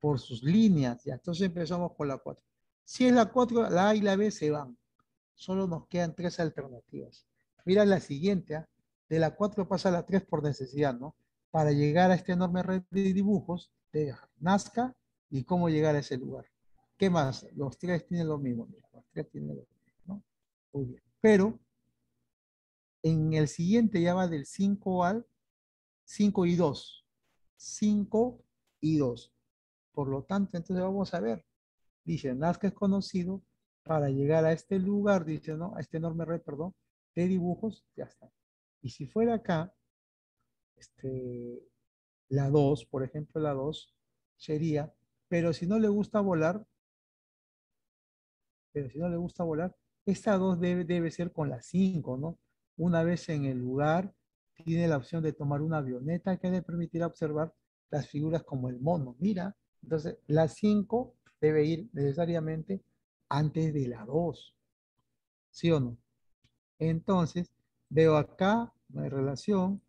Por sus líneas, ya. Entonces empezamos con la 4. Si es la 4, la A y la B se van. Solo nos quedan tres alternativas. Mira la siguiente, ¿ah? de la 4 pasa a la 3 por necesidad, ¿no? Para llegar a esta enorme red de dibujos de Nazca y cómo llegar a ese lugar. ¿Qué más? Los tres tienen lo mismo. los tres tienen lo mismo, ¿no? Muy bien. Pero en el siguiente ya va del 5 al 5 y 2. 5 y 2. Por lo tanto, entonces vamos a ver. Dice, Nazca es conocido para llegar a este lugar, dice, ¿no? A este enorme red, perdón, de dibujos, ya está. Y si fuera acá, este, la 2, por ejemplo, la 2 sería, pero si no le gusta volar, pero si no le gusta volar, esta 2 debe, debe ser con la 5, ¿no? Una vez en el lugar, tiene la opción de tomar una avioneta que le permitirá observar las figuras como el mono. Mira, entonces la 5 debe ir necesariamente antes de la 2. ¿Sí o no? Entonces, veo acá, no hay relación,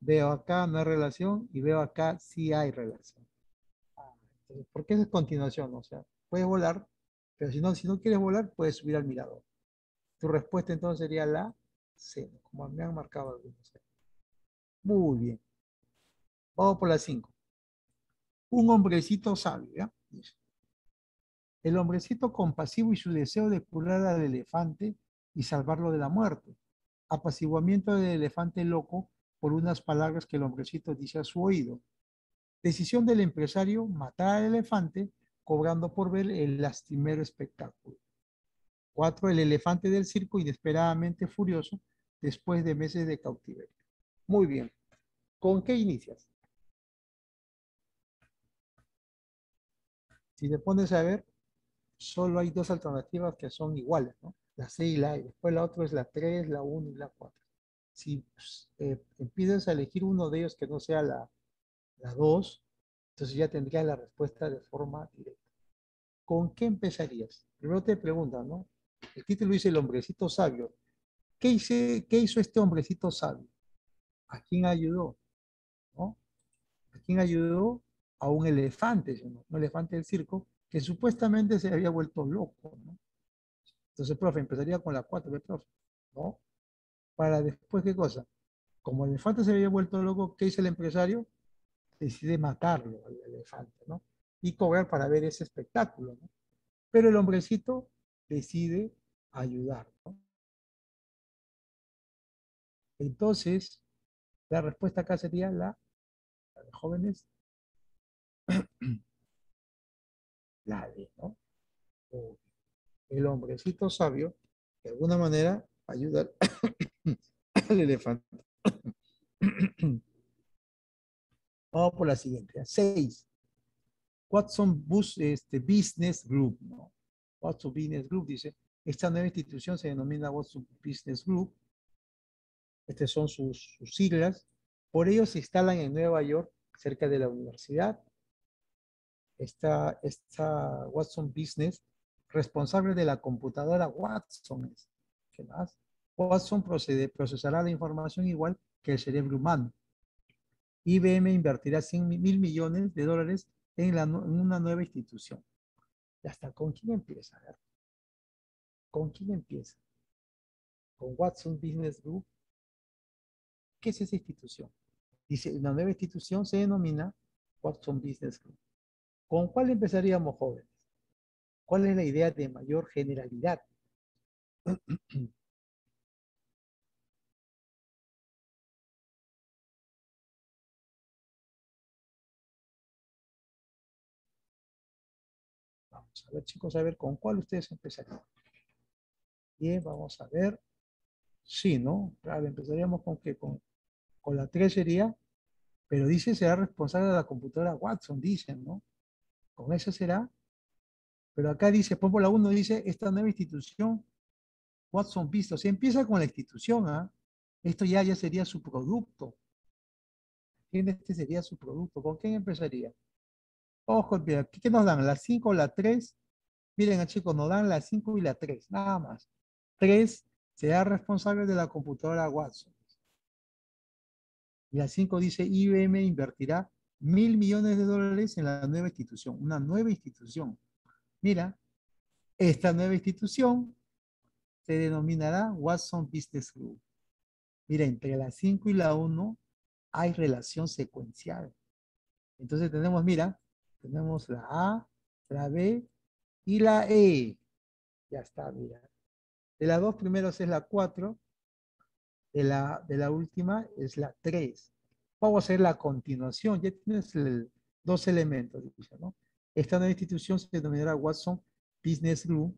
veo acá, no hay relación, y veo acá, sí hay relación. ¿Por qué es continuación? O sea, puedes volar, pero si no, si no quieres volar, puedes subir al mirador. Tu respuesta entonces sería la C, como me han marcado algunos. Muy bien. Vamos por la 5. Un hombrecito sabio, ¿ya? El hombrecito compasivo y su deseo de curar al elefante y salvarlo de la muerte. Apaciguamiento del elefante loco por unas palabras que el hombrecito dice a su oído. Decisión del empresario matar al elefante cobrando por ver el lastimero espectáculo. Cuatro, el elefante del circo inesperadamente furioso después de meses de cautiverio. Muy bien. ¿Con qué inicias? Si te pones a ver, solo hay dos alternativas que son iguales, ¿no? La C y la E. Después la otra es la 3, la 1 y la 4. Si pues, eh, empiezas a elegir uno de ellos que no sea la, la 2, entonces ya tendrías la respuesta de forma directa. ¿Con qué empezarías? Primero te preguntan, ¿no? El título dice el hombrecito sabio. ¿Qué, ¿Qué hizo este hombrecito sabio? ¿A quién ayudó? ¿No? ¿A quién ayudó? A un elefante, un elefante del circo, que supuestamente se había vuelto loco. Entonces, profe, empezaría con la 4, profe? ¿No? Para después, ¿qué cosa? Como el elefante se había vuelto loco, ¿qué hizo el empresario? Decide matarlo al elefante, ¿no? Y cobrar para ver ese espectáculo, ¿no? Pero el hombrecito decide ayudar, ¿no? Entonces, la respuesta acá sería la, de jóvenes, la ¿no? el hombrecito sabio, de alguna manera, ayuda al elefante. Vamos por la siguiente. Seis. Watson Bus, este, Business Group. ¿no? Watson Business Group dice, esta nueva institución se denomina Watson Business Group. Estas son sus, sus siglas. Por ello se instalan en Nueva York, cerca de la universidad. Esta, esta Watson Business responsable de la computadora Watson. ¿Qué más? Watson procede, procesará la información igual que el cerebro humano. IBM invertirá 100 mil millones de dólares en, una nueva institución. ¿Y hasta con quién empieza? ¿Con quién empieza? ¿Con Watson Business Group? ¿Qué es esa institución? Dice, una nueva institución se denomina Watson Business Group. ¿Con cuál empezaríamos jóvenes? ¿Cuál es la idea de mayor generalidad? Vamos a ver, chicos, a ver con cuál ustedes empezarían. Bien, vamos a ver. Sí, ¿no? Claro, empezaríamos con que con, con la 3 sería, pero dice será responsable de la computadora Watson, dicen, ¿no? Con eso será pero acá dice, por la 1 dice, esta nueva institución, Watson Visto, o empieza con la institución, ¿ah? Esto ya, ya sería su producto. Este sería su producto. ¿Con quién empezaría? Ojo, ¿qué nos dan? ¿La 5 o la 3? Miren, chicos, nos dan la 5 y la 3, nada más. 3 será responsable de la computadora Watson. Y la 5 dice, IBM invertirá mil millones de dólares en la nueva institución, una nueva institución. Mira, esta nueva institución se denominará Watson Business Group. Mira, entre la 5 y la 1 hay relación secuencial. Entonces tenemos, mira, tenemos la A, la B y la E. Ya está, mira. De las dos primeros es la 4, de la, de la última es la 3. Vamos a hacer la continuación. Ya tienes dos elementos. ¿no? Esta nueva institución se denominará Watson Business Group,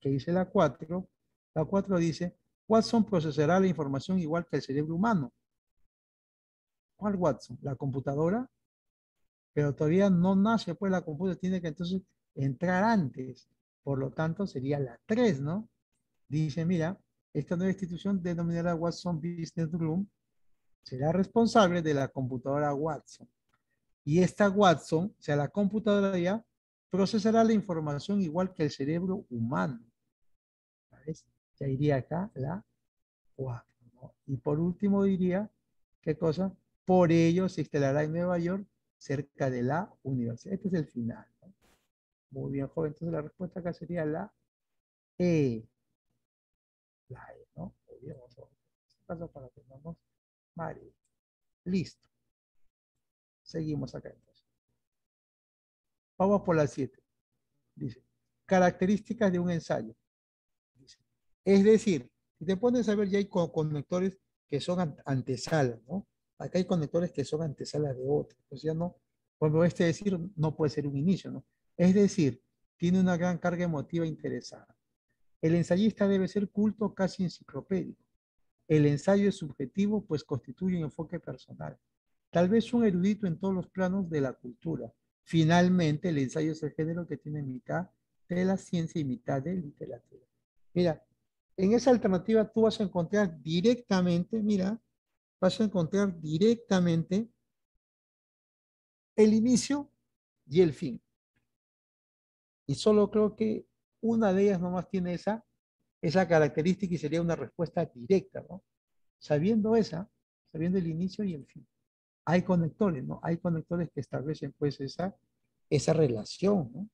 que dice la 4. La 4 dice, Watson procesará la información igual que el cerebro humano. ¿Cuál Watson? ¿La computadora? Pero todavía no nace, pues la computadora tiene que entonces entrar antes. Por lo tanto, sería la 3, ¿no? Dice, mira, esta nueva institución denominada Watson Business Room será responsable de la computadora Watson. Y esta Watson, o sea, la computadora ya, procesará la información igual que el cerebro humano. ¿Sabes? Ya iría acá la 4. Y por último diría, ¿qué cosa? Por ello se instalará en Nueva York cerca de la universidad. Este es el final. Muy bien, joven. Entonces la respuesta acá sería la E. La E, ¿no? Muy bien, vamos a ver. para que tengamos Mario. Listo. Seguimos acá entonces. Vamos por la 7. Dice, características de un ensayo. es decir, si te pones a ver, ya hay conectores que son antesalas, ¿no? Acá hay conectores que son antesalas de otros. Entonces ya no, como este decir, no puede ser un inicio, ¿no? Es decir, tiene una gran carga emotiva interesada. El ensayista debe ser culto casi enciclopédico. El ensayo es subjetivo, pues constituye un enfoque personal. Tal vez un erudito en todos los planos de la cultura. Finalmente, el ensayo es el género que tiene mitad de la ciencia y mitad de literatura. Mira, en esa alternativa tú vas a encontrar directamente, mira, vas a encontrar directamente el inicio y el fin. Y solo creo que una de ellas nomás tiene esa, esa característica y sería una respuesta directa, ¿no? Sabiendo esa, sabiendo el inicio y el fin. Hay conectores, ¿no? Hay conectores que establecen pues esa, esa relación, ¿no?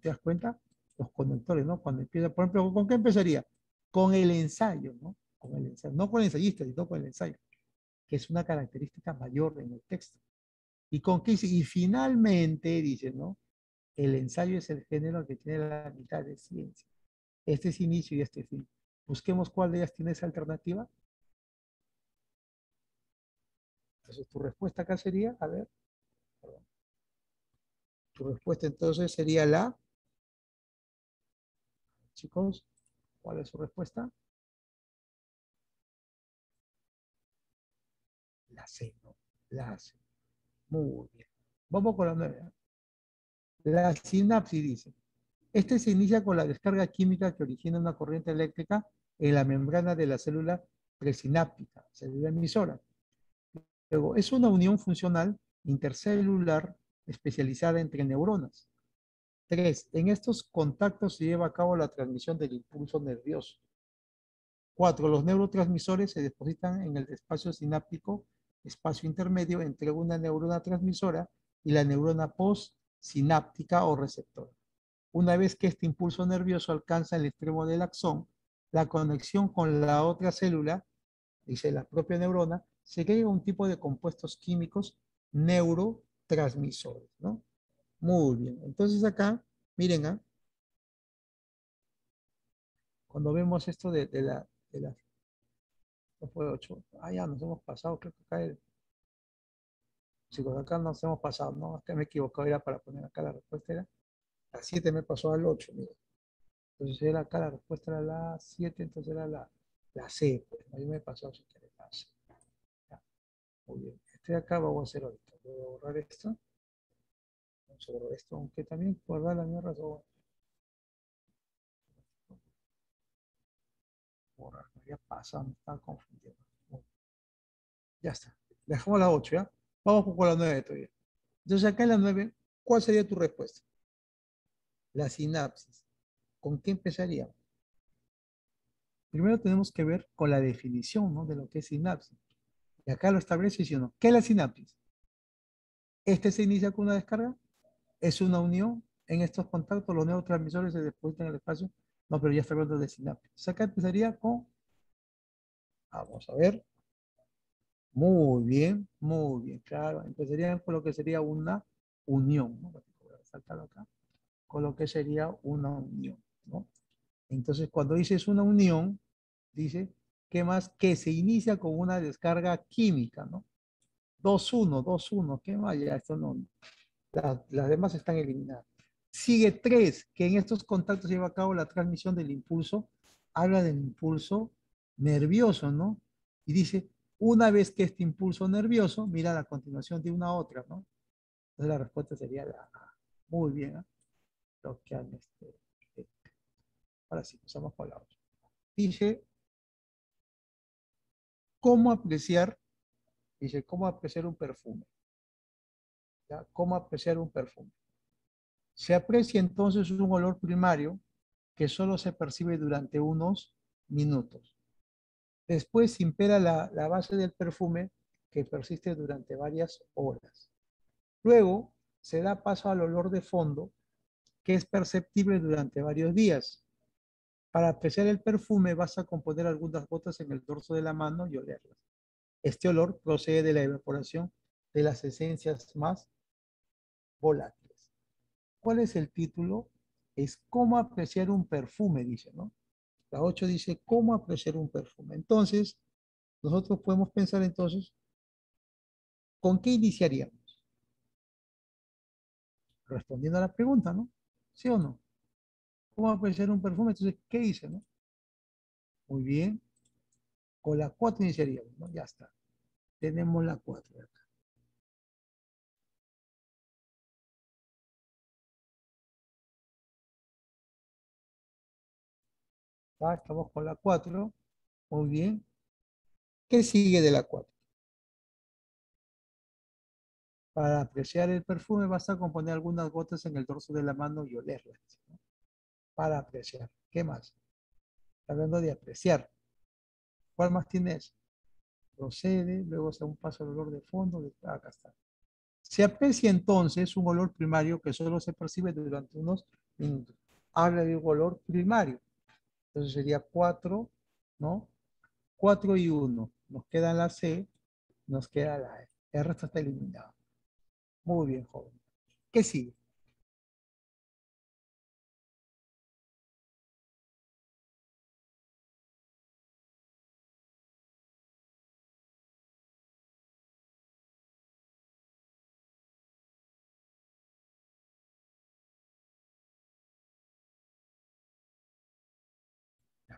¿Te das cuenta? Los conectores, ¿no? Cuando empieza, por ejemplo, ¿con qué empezaría? Con el ensayo, ¿no? Con el ensayo. No con el ensayista, sino con el ensayo, que es una característica mayor en el texto. ¿Y con qué Y finalmente, dice, ¿no? El ensayo es el género que tiene la mitad de ciencia. Este es inicio y este fin. Busquemos cuál de ellas tiene esa alternativa. Entonces, tu respuesta acá sería, a ver, Tu respuesta entonces sería la, chicos, ¿cuál es su respuesta? La C. La C. Muy bien. Vamos con la nueve. La sinapsis dice, este se inicia con la descarga química que origina una corriente eléctrica en la membrana de la célula presináptica, célula emisora. Luego, es una unión funcional intercelular especializada entre neuronas. Tres, en estos contactos se lleva a cabo la transmisión del impulso nervioso. Cuatro, los neurotransmisores se depositan en el espacio sináptico, espacio intermedio entre una neurona transmisora y la neurona post sináptica o receptora. Una vez que este impulso nervioso alcanza el extremo del axón, la conexión con la otra célula, dice la propia neurona, se crea un tipo de compuestos químicos neurotransmisores, ¿no? Muy bien. Entonces acá, miren, ¿ah? cuando vemos esto de, la, de la, no fue 8, ah, ya nos hemos pasado, creo que acá Chicos, acá nos hemos pasado, ¿no? Acá me he equivocado, era para poner acá la respuesta, era la 7 me pasó al 8, mira. Entonces era acá la respuesta era la 7, entonces era la, la C, pues, ahí me pasó si quieres la C. Muy bien, este de acá vamos a hacer ahorita. Voy a borrar esto. Vamos a borrar esto, aunque también guardar la mierda. Borrar, me había pasado, me estaba confundiendo. Ya está. Dejamos la 8, ¿ya? Vamos con la 9 todavía. Entonces acá en la 9, ¿cuál sería tu respuesta? La sinapsis. ¿con qué empezaríamos? Primero tenemos que ver con la definición de lo que es sinapsis. Y acá lo establece diciendo, ¿qué es la sinapsis? Este se inicia con una descarga, es una unión en estos contactos, los neurotransmisores se depositan en el espacio. No, pero ya está hablando de sinapsis. Acá empezaría con, vamos a ver, muy bien, muy bien, claro. Empezaría con lo que sería una unión. ¿no? Voy a acá. Con lo que sería una unión. ¿no? Entonces, cuando dices una unión, dice, ¿qué más? Que se inicia con una descarga química, ¿no? 2-1, 2-1, ¿qué más? Ya, esto no. las demás están eliminadas. Sigue 3, que en estos contactos lleva a cabo la transmisión del impulso. Habla del impulso nervioso, ¿no? Y dice, una vez que este impulso nervioso, mira la continuación de una a otra, ¿no? Entonces la respuesta sería la Muy bien, ¿eh? Lo que han este, Ahora sí, la otra. Dice, ¿cómo apreciar? Dice, ¿cómo apreciar un perfume? ¿Ya? ¿Cómo apreciar un perfume? Se aprecia entonces un olor primario que solo se percibe durante unos minutos. Después impera la, la base del perfume que persiste durante varias horas. Luego se da paso al olor de fondo que es perceptible durante varios días. Para apreciar el perfume vas a componer algunas gotas en el dorso de la mano y olerlas. Este olor procede de la evaporación de las esencias más volátiles. ¿Cuál es el título? Es cómo apreciar un perfume, dice, ¿no? La 8 dice cómo apreciar un perfume. Entonces, nosotros podemos pensar entonces, ¿con qué iniciaríamos? Respondiendo a la pregunta, ¿no? ¿Sí o no? ¿Cómo apreciar un perfume? Entonces, ¿qué dice, no? Muy bien. Con la 4 iniciaríamos, ¿no? Ya está. Tenemos la 4 acá. Estamos con la 4. Muy bien. ¿Qué sigue de la 4? Para apreciar el perfume vas a componer algunas gotas en el dorso de la mano y olerlas. para apreciar. ¿Qué más? Hablando de apreciar. ¿Cuál más tienes? Procede, luego se un paso al olor de fondo, de, acá está. Se aprecia entonces un olor primario que solo se percibe durante unos minutos. Habla de un olor primario. Entonces sería 4, ¿no? 4 y 1. Nos queda la C, nos queda la E. El resto está eliminado. Muy bien, joven. ¿Qué sigue?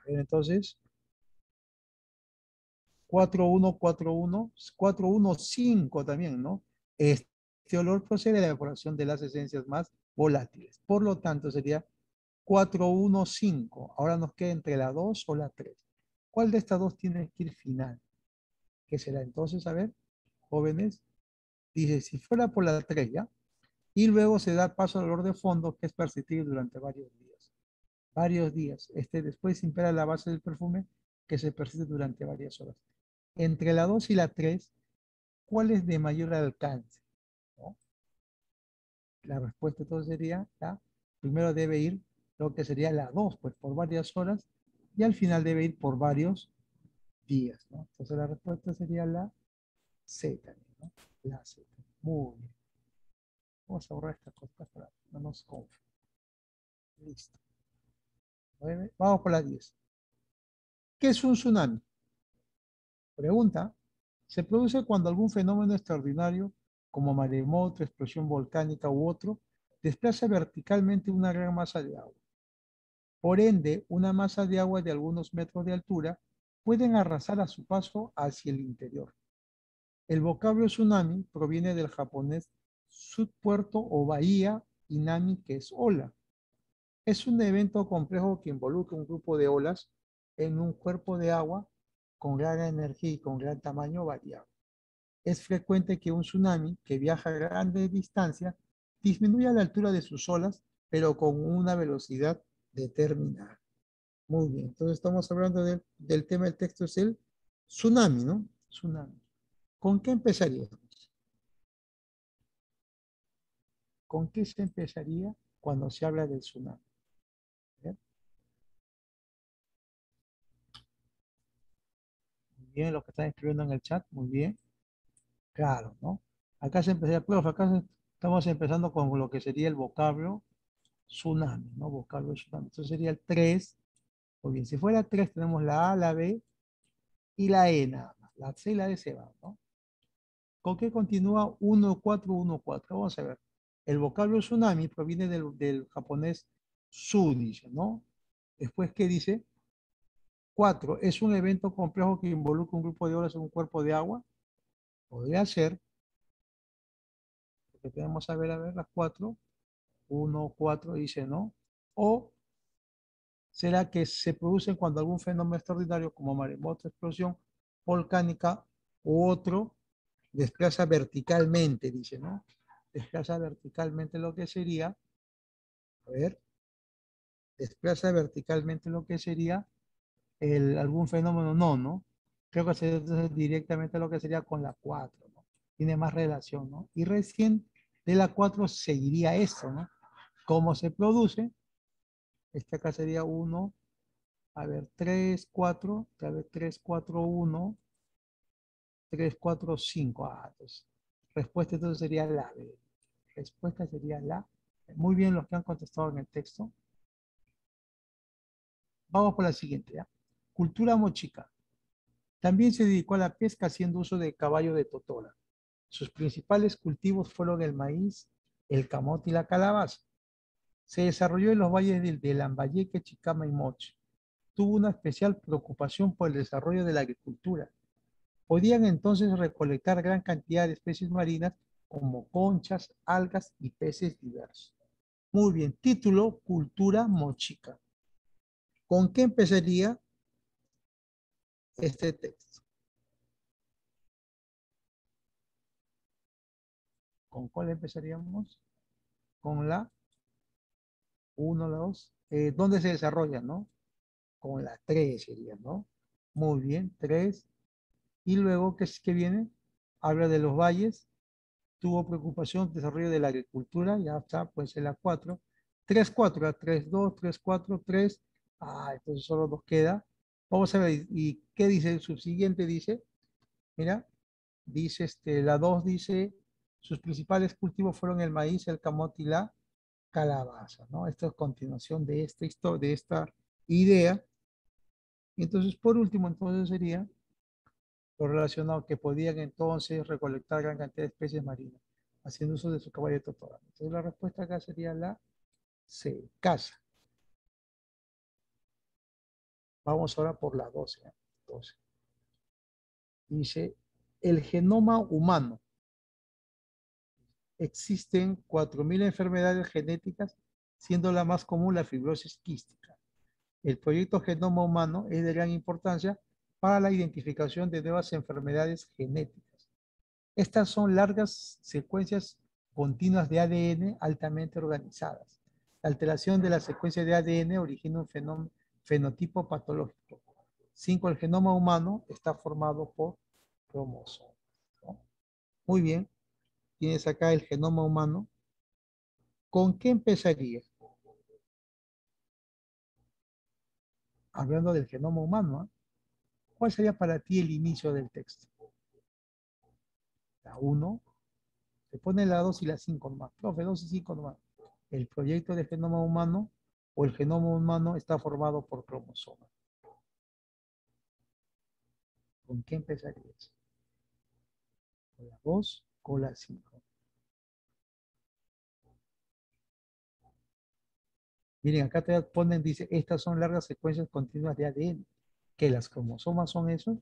entonces, 4141, 415 también, ¿no? Este olor procede de la evaporación de las esencias más volátiles. Por lo tanto, sería 415. Ahora nos queda entre la 2 o la 3. ¿Cuál de estas dos tiene que ir final? ¿Qué será entonces? A ver, jóvenes. Dice, si fuera por la 3, ¿ya? Y luego se da paso al olor de fondo que es perceptible durante varios días varios días. Este después impera la base del perfume que se persiste durante varias horas. Entre la 2 y la 3, ¿cuál es de mayor alcance? La respuesta entonces sería, la primero debe ir lo que sería la 2, pues por varias horas, y al final debe ir por varios días. Entonces la respuesta sería la Z, ¿no? La Z. Muy bien. Vamos a borrar estas cosas para no nos confundir. Listo. Vamos por las 10. ¿Qué es un tsunami? Pregunta. Se produce cuando algún fenómeno extraordinario, como maremoto, explosión volcánica u otro, desplaza verticalmente una gran masa de agua. Por ende, una masa de agua de algunos metros de altura pueden arrasar a su paso hacia el interior. El vocablo tsunami proviene del japonés subpuerto o bahía inami, que es ola. Es un evento complejo que involucra un grupo de olas en un cuerpo de agua con gran energía y con gran tamaño variable. Es frecuente que un tsunami que viaja a grandes distancias disminuya la altura de sus olas, pero con una velocidad determinar. Muy bien, entonces estamos hablando del tema del texto, es el tsunami, ¿no? Tsunami. ¿Con qué empezaríamos? ¿Con qué se empezaría cuando se habla del tsunami? Muy bien, lo que están escribiendo en el chat, muy bien. Claro, ¿no? Acá se empezaría, profe, acá estamos empezando con lo que sería el vocablo tsunami, ¿no? Vocablo tsunami. Entonces sería el 3. Muy bien, si fuera 3 tenemos la A, la B y la E nada más. La C y la D se van, ¿no? ¿Con qué continúa 1, 4, 1, 4? Vamos a ver. El vocablo tsunami proviene del, del japonés su, ¿no? Después, ¿qué dice? 4. Es un evento complejo que involucra un grupo de olas en un cuerpo de agua. Podría ser. Porque tenemos a ver, a ver, las 4. 1, 4 dice, ¿no? O será que se producen cuando algún fenómeno extraordinario como maremoto, explosión volcánica u otro desplaza verticalmente, dice, ¿no? Desplaza verticalmente lo que sería, a ver, desplaza verticalmente lo que sería el, algún fenómeno, no, ¿no? Creo que se directamente lo que sería con la 4, ¿no? Tiene más relación, ¿no? Y recién de la 4 seguiría esto, ¿no? ¿Cómo se produce? Este acá sería 1, a ver, 3, 4, a ver, 3, 4, 1, 3, 4, 5. Ah, entonces, respuesta entonces sería la B. Respuesta sería la Muy bien los que han contestado en el texto. Vamos por la siguiente, ¿ya? Cultura mochica. También se dedicó a la pesca haciendo uso de caballo de totora. Sus principales cultivos fueron el maíz, el camote y la calabaza. Se desarrolló en los valles del, de Lambayeque, Chicama y Moche. Tuvo una especial preocupación por el desarrollo de la agricultura Podían entonces recolectar gran cantidad de especies marinas como conchas, algas y peces diversos. Muy bien, título, cultura mochica. ¿Con qué empezaría este texto? ¿Con cuál empezaríamos? Con la 1, la 2. Eh, ¿Dónde se desarrolla, no? Con la 3 sería, ¿no? Muy bien, 3. Y luego, ¿qué, que viene? Habla de los valles, tuvo preocupación, desarrollo de la agricultura, ya está, pues en la 4. 3, 4, 3, 2, 3, 4, 3. Ah, entonces solo nos queda. Vamos a ver, ¿y qué dice el subsiguiente? Dice, mira, dice este, la 2 dice, sus principales cultivos fueron el maíz, el camote y la calabaza, ¿no? Esto es continuación de esta historia, de esta idea. Entonces, por último, entonces sería lo relacionado que podían entonces recolectar gran cantidad de especies marinas, haciendo uso de su caballo de Entonces la respuesta acá sería la C, casa. Vamos ahora por la 12. 12. Dice, el genoma humano. Existen 4.000 enfermedades genéticas, siendo la más común la fibrosis quística. El proyecto Genoma Humano es de gran importancia para la identificación de nuevas enfermedades genéticas. Estas son largas secuencias continuas de ADN altamente organizadas. La alteración de la secuencia de ADN origina un fenotipo patológico. Cinco, el genoma humano está formado por cromosomas. Muy bien, tienes acá el genoma humano. ¿Con qué empezaría? Hablando del genoma humano, ¿eh? ¿Cuál sería para ti el inicio del texto? La 1. Se pone la 2 y la 5 nomás. Profe, 2 y 5 nomás. El proyecto de genoma humano o el genoma humano está formado por cromosomas. ¿Con qué empezarías? Con la 2 o la 5. Miren, acá te ponen, dice, estas son largas secuencias continuas de ADN que las cromosomas son esos,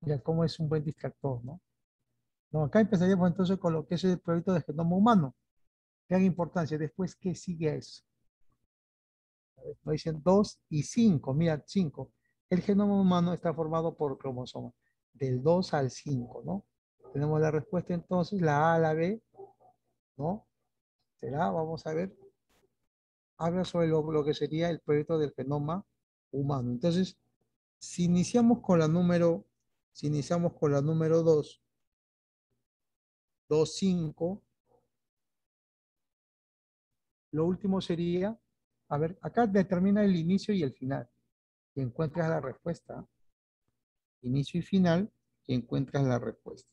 ya como es un buen distractor, ¿no? No, acá empezaríamos entonces con lo que es el proyecto de genoma humano. Gran importancia. Después, ¿qué sigue a eso? Dicen 2 y 5. Mira, 5. El genoma humano está formado por cromosomas. Del 2 al 5, ¿no? Tenemos la respuesta entonces, la A, la B, ¿no? ¿Será? Vamos a ver. habla sobre lo, lo que sería el proyecto del genoma humano. Entonces, si iniciamos con la número, si iniciamos con la número 2, 2, 5, lo último sería, a ver, acá determina el inicio y el final. Y encuentras la respuesta. Inicio y final, y encuentras la respuesta.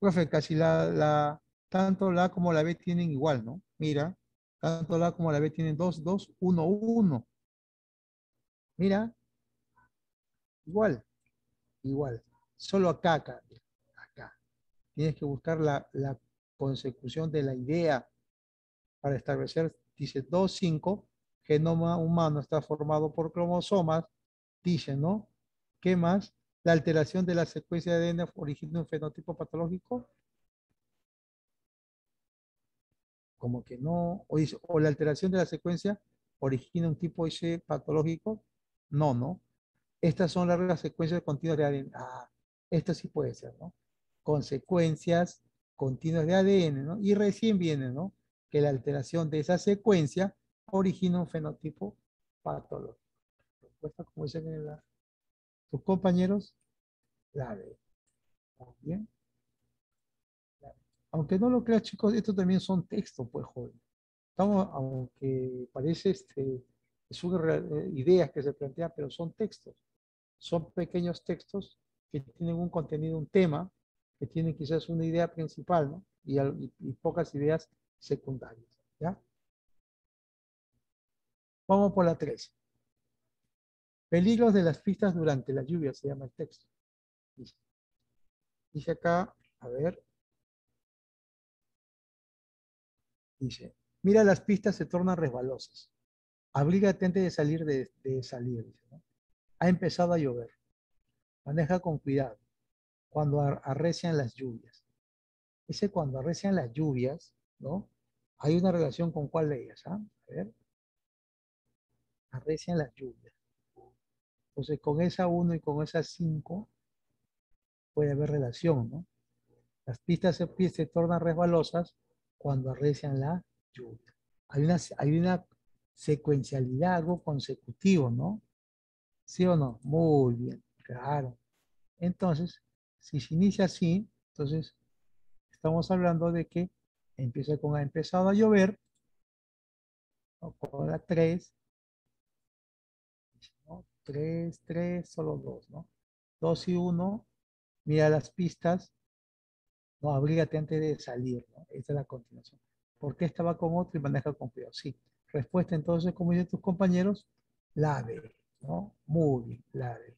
Profe, casi la, la, tanto la como la B tienen igual, ¿no? Mira, tanto la como la B tienen 2, 2, 1, 1. Mira, igual, igual. Solo acá, acá, acá. Tienes que buscar la, la consecución de la idea para establecer dice 2.5, genoma humano está formado por cromosomas, dice, ¿no? ¿Qué más? La alteración de la secuencia de ADN origina un fenotipo patológico. Como que no, o, la alteración de la secuencia origina un tipo ese patológico. No, no. Estas son las secuencias continuas de ADN. Ah, esto sí puede ser, ¿no? Consecuencias continuas de ADN, ¿no? Y recién viene, ¿no? que la alteración de esa secuencia origina un fenotipo patológico. Respuesta como dicen la, tus compañeros, la B. Bien. Aunque no lo creas, chicos, esto también son textos, pues, joven. Estamos, aunque parece este, son eh, ideas que se plantean, pero son textos. Son pequeños textos que tienen un contenido, un tema, que tienen quizás una idea principal, ¿no? Y, y, y pocas ideas secundarias. ¿Ya? Vamos por la 3. Peligros de las pistas durante la lluvia, se llama el texto. Dice, acá, a ver. Dice, mira las pistas se tornan resbalosas. Abrígate antes de salir de, de salir. Dice, ¿no? Ha empezado a llover. Maneja con cuidado. Cuando arrecian las lluvias. Ese cuando arrecian las lluvias, ¿no? Hay una relación con cuál de ellas, ¿ah? A ver. Arrecian las lluvias. Entonces, con esa 1 y con esa 5 puede haber relación, ¿no? Las pistas se, se tornan resbalosas cuando arrecian la lluvia. Hay una, hay una secuencialidad, algo consecutivo, ¿no? ¿Sí o no? Muy bien, claro. Entonces, si se inicia así, entonces estamos hablando de que empieza con ha empezado a llover, con la 3, 3, 3, solo 2, ¿no? 2 y 1, mira las pistas, no, abrígate antes de salir, ¿no? Esa es la continuación. ¿Por qué estaba con otro y maneja con cuidado? Sí. Respuesta entonces, como dicen tus compañeros, la B, ¿no? Muy bien, la B.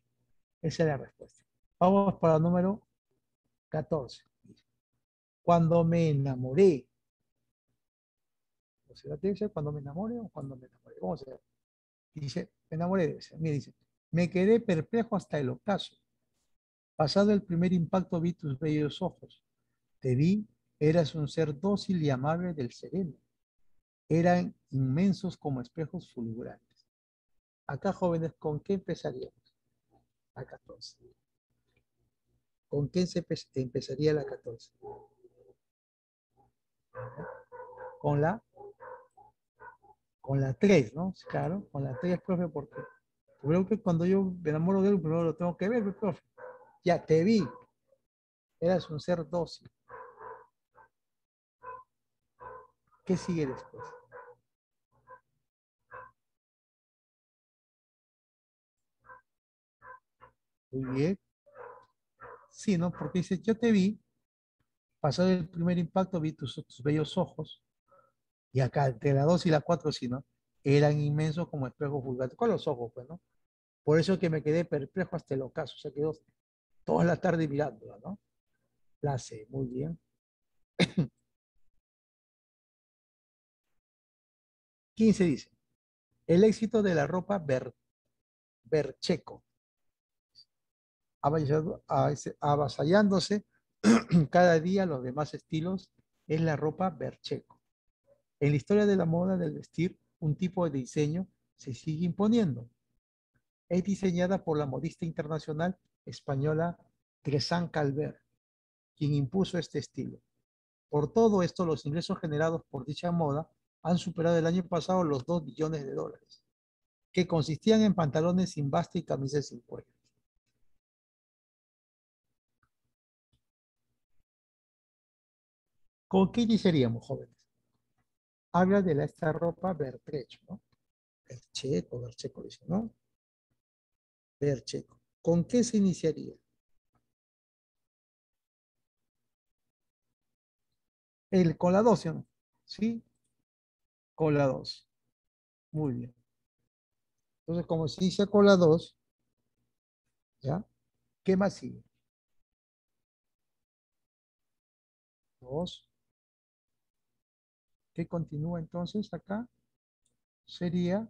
Esa es la respuesta. Vamos para el número 14. Cuando me enamoré. O dice cuando me enamoré o cuando me enamoré. Vamos a ver. Dice, me enamoré de ese. Mira, dice, me quedé perplejo hasta el ocaso. Pasado el primer impacto vi tus bellos ojos. Te vi, eras un ser dócil y amable del sereno. Eran inmensos como espejos fulgurantes. Acá, jóvenes, ¿con qué empezaríamos? A 14. ¿Con qué se empezaría la 14? con la con la 3, ¿no? Claro, con la 3, profe, porque creo que cuando yo me enamoro de él, primero lo tengo que ver, profe. Ya, te vi. Eras un ser dócil. ¿Qué sigue después? Muy bien. Sí, ¿no? Porque dice, yo te vi, pasado el primer impacto, vi tus bellos ojos, y acá, entre la 2 y la 4, sí, ¿no? Eran inmensos como espejos fulgantes, con los ojos, pues, ¿no? Por eso que me quedé perplejo hasta el ocaso, se quedó toda la tarde mirándola, ¿no? La sé, muy bien. 15 dice, el éxito de la ropa Ber, Bercheco, avasallándose cada día los demás estilos, es la ropa Bercheco. En la historia de la moda del vestir, un tipo de diseño se sigue imponiendo. Es diseñada por la modista internacional española Tresan Calver, quien impuso este estilo. Por todo esto, los ingresos generados por dicha moda han superado el año pasado los 2 billones de dólares, que consistían en pantalones sin basta y camisas sin cuello. ¿Con qué iniciaríamos, jóvenes? Habla de esta ropa Bertrecho, ¿no? Bercheco, Bercheco dice, ¿no? Bercheco. ¿Con qué se iniciaría? El, con la 2, ¿no? ¿Sí? Con la 2. Muy bien. Entonces, como se inicia con la 2, ¿ya? ¿Qué más sigue? 2. ¿Qué continúa entonces acá? Sería,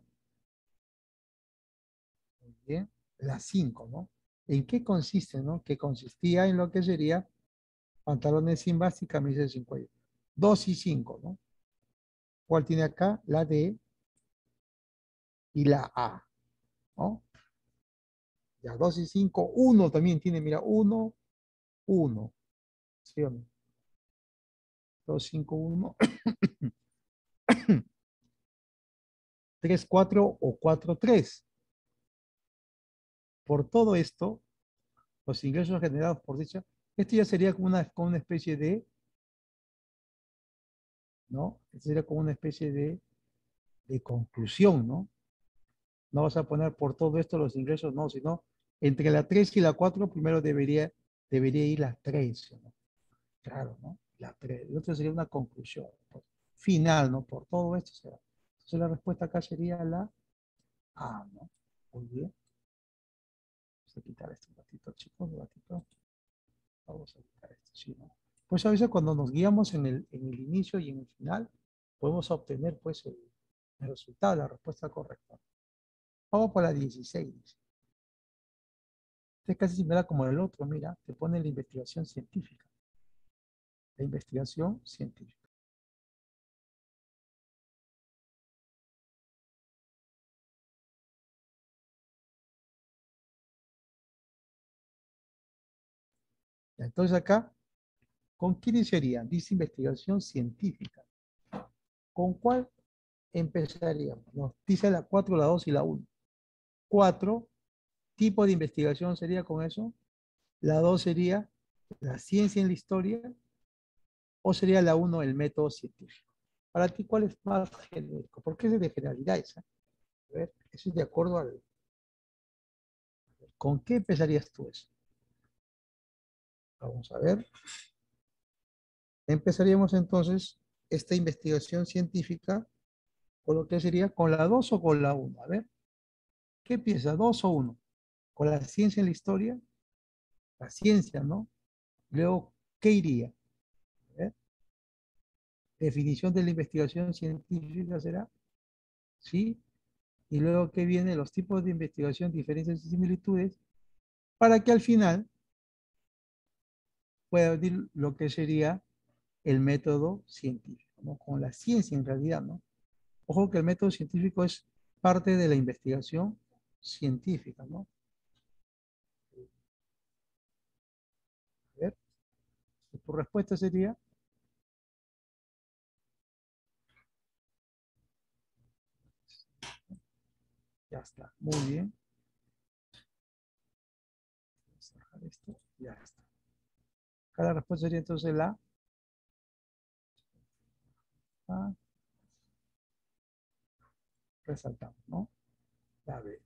muy bien, la 5, ¿no? ¿En qué consiste, no? Que consistía en lo que sería pantalones sin base y camisas sin cuello. 2 y 5, ¿no? ¿Cuál tiene acá? La D y la A, ¿no? Ya, 2 y 5, 1 también tiene, mira, 1, 1. ¿Sí o no? 2, 5, 1. 3, 4 o 4, 3. Por todo esto, los ingresos generados por dicha, esto ya sería como una, como una especie de, ¿no? Esto sería como una especie de, de conclusión, ¿no? No vas a poner por todo esto los ingresos, no, sino entre la 3 y la 4 primero debería, debería ir la 3, ¿no? Claro, ¿no? La 3. Y otra sería una conclusión. Final, ¿no? Por todo esto será. Entonces la respuesta acá sería la A, ¿no? Muy bien. Vamos a quitar esto un ratito, chicos, un ratito. Vamos a quitar esto, ¿sí, no? Pues a veces cuando nos guiamos en el, en el inicio y en el final, podemos obtener pues el, el resultado, la respuesta correcta. Vamos por la 16. Este es casi similar como el otro, mira, te pone la investigación científica. La investigación científica. Entonces acá, ¿con qué iniciaría? Dice investigación científica. ¿Con cuál empezaríamos? Nos dice la 4, la 2 y la 1. 4, tipo de investigación sería con eso. La 2 sería la ciencia en la historia. O sería la 1 el método científico. Para ti, ¿cuál es más genérico? ¿Por qué es de generalidad esa? A ver, eso es de acuerdo al... ¿Con qué empezarías tú eso? Vamos a ver. Empezaríamos entonces esta investigación científica con lo que sería con la 2 o con la 1. A ver, ¿qué piensa? ¿2 o 1? ¿Con la ciencia en la historia? La ciencia, ¿no? Luego, ¿qué iría? Definición de la investigación científica será. ¿Sí? Y luego, ¿qué viene? Los tipos de investigación, diferencias y similitudes, para que al final puede decir lo que sería el método científico, ¿no? Con la ciencia en realidad, ¿no? Ojo que el método científico es parte de la investigación científica, ¿no? A ver. Tu respuesta sería... Ya está, muy bien. Vamos a dejar esto, ya está. Cada respuesta sería entonces la. Resaltamos, ¿no? La B.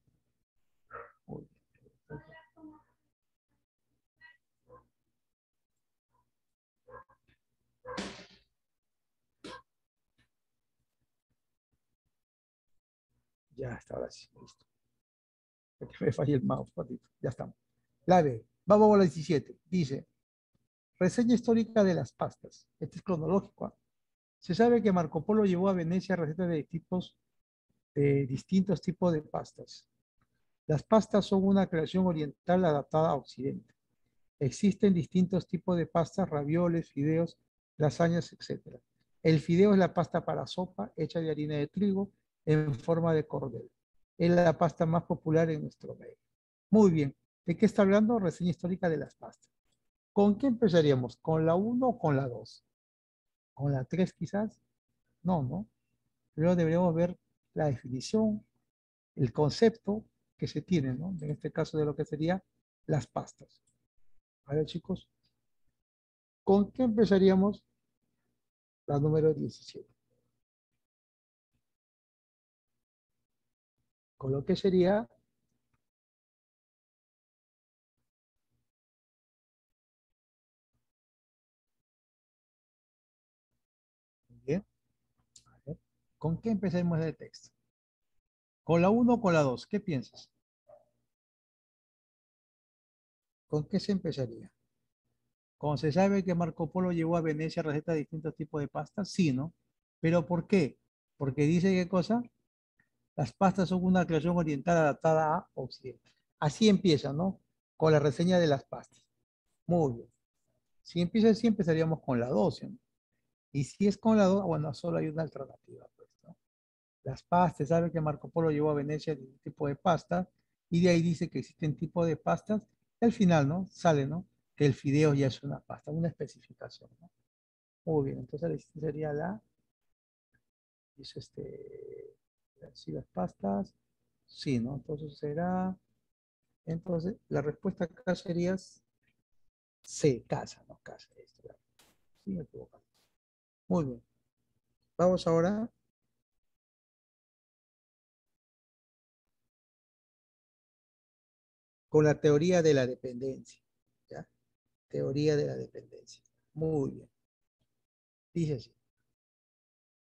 Muy bien. Ya está, ahora sí, listo. Me fallé el mouse, patito. Ya estamos. La B. Vamos a la 17. Dice, reseña histórica de las pastas. Este es cronológico. ¿ah? Se sabe que Marco Polo llevó a Venecia recetas de tipos de distintos tipos de pastas. Las pastas son una creación oriental adaptada a Occidente. Existen distintos tipos de pastas, ravioles, fideos, lasañas, etc. El fideo es la pasta para sopa hecha de harina de trigo en forma de cordel. Es la pasta más popular en nuestro medio. Muy bien. ¿De qué está hablando? Reseña histórica de las pastas. ¿Con qué empezaríamos? ¿Con la 1 o con la 2? ¿Con la 3 quizás? No, ¿no? Primero deberíamos ver la definición, el concepto que se tiene, ¿no? En este caso de lo que sería las pastas. A ver, chicos, ¿con qué empezaríamos? La número 17. Con lo que sería ¿Con qué empecemos el texto? ¿Con la 1 o con la 2? ¿Qué piensas? ¿Con qué se empezaría? Como se sabe que Marco Polo llevó a Venecia recetas de distintos tipos de pastas, sí, ¿no? ¿Pero por qué? Porque dice qué cosa? Las pastas son una creación oriental adaptada a Occidente. Así empieza, ¿no? Con la reseña de las pastas. Muy bien. Si empieza así, empezaríamos con la 12. ¿no? Y si es con la 2, bueno, solo hay una alternativa. Pues, ¿no? Las pastas, sabe que Marco Polo llevó a Venecia de tipo de pasta, y de ahí dice que existen tipos de pastas, y al final, ¿no? Sale, ¿no? Que el fideo ya es una pasta, una especificación, ¿no? Muy bien, entonces sería la, dice este, si las pastas, sí, ¿no? Entonces será, entonces la respuesta acá sería C, casa, ¿no? Casa, esto, sí, me. Muy bien. Vamos ahora con la teoría de la dependencia. Teoría de la dependencia. Muy bien. Dice así.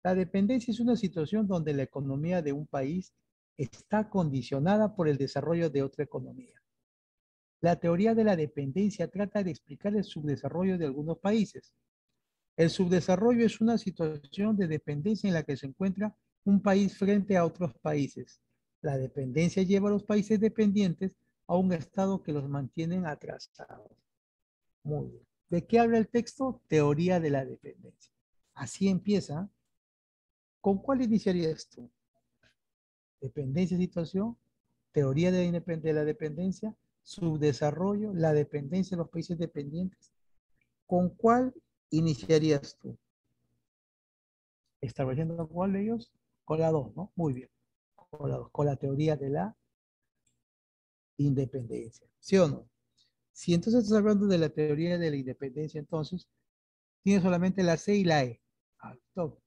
La dependencia es una situación donde la economía de un país está condicionada por el desarrollo de otra economía. La teoría de la dependencia trata de explicar el subdesarrollo de algunos países. El subdesarrollo es una situación de dependencia en la que se encuentra un país frente a otros países. La dependencia lleva a los países dependientes a un estado que los mantienen atrasados. Muy bien. ¿De qué habla el texto? Teoría de la dependencia. Así empieza. ¿Con cuál iniciarías tú? Dependencia, situación, teoría de la, de la dependencia, subdesarrollo, la dependencia de los países dependientes. ¿Con cuál iniciarías tú? ¿Estableciendo cuál de ellos? Con la dos, ¿no? Muy bien. Con la dos, con la teoría de la independencia. ¿Sí o no? Si entonces estás hablando de la teoría de la independencia, entonces tiene solamente la C y la E. Alto.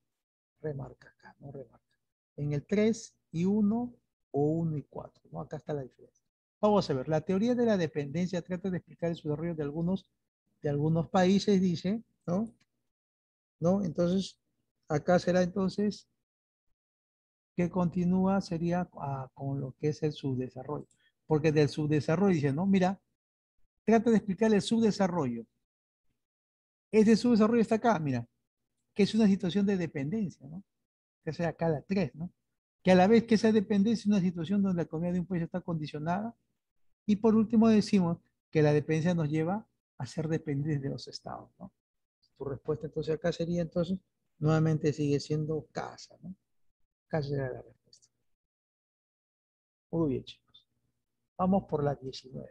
Remarca acá, no remarca. En el 3 y 1 o 1 y 4, ¿no? Acá está la diferencia. Vamos a ver, la teoría de la dependencia trata de explicar el desarrollo de algunos, de algunos países, dice, ¿no? ¿No? Entonces, acá será entonces que continúa, sería con lo que es el subdesarrollo porque del subdesarrollo dice, no, mira, trata de explicar el subdesarrollo. Ese subdesarrollo está acá, mira, que es una situación de dependencia, ¿no? Que sea la 3, ¿no? Que a la vez que esa dependencia es una situación donde la economía de un país está condicionada. Y por último decimos que la dependencia nos lleva a ser dependientes de los estados, ¿no? Tu respuesta entonces acá sería entonces, nuevamente sigue siendo casa, ¿no? Casa será la respuesta. Muy bien, chicos. Vamos por la 19.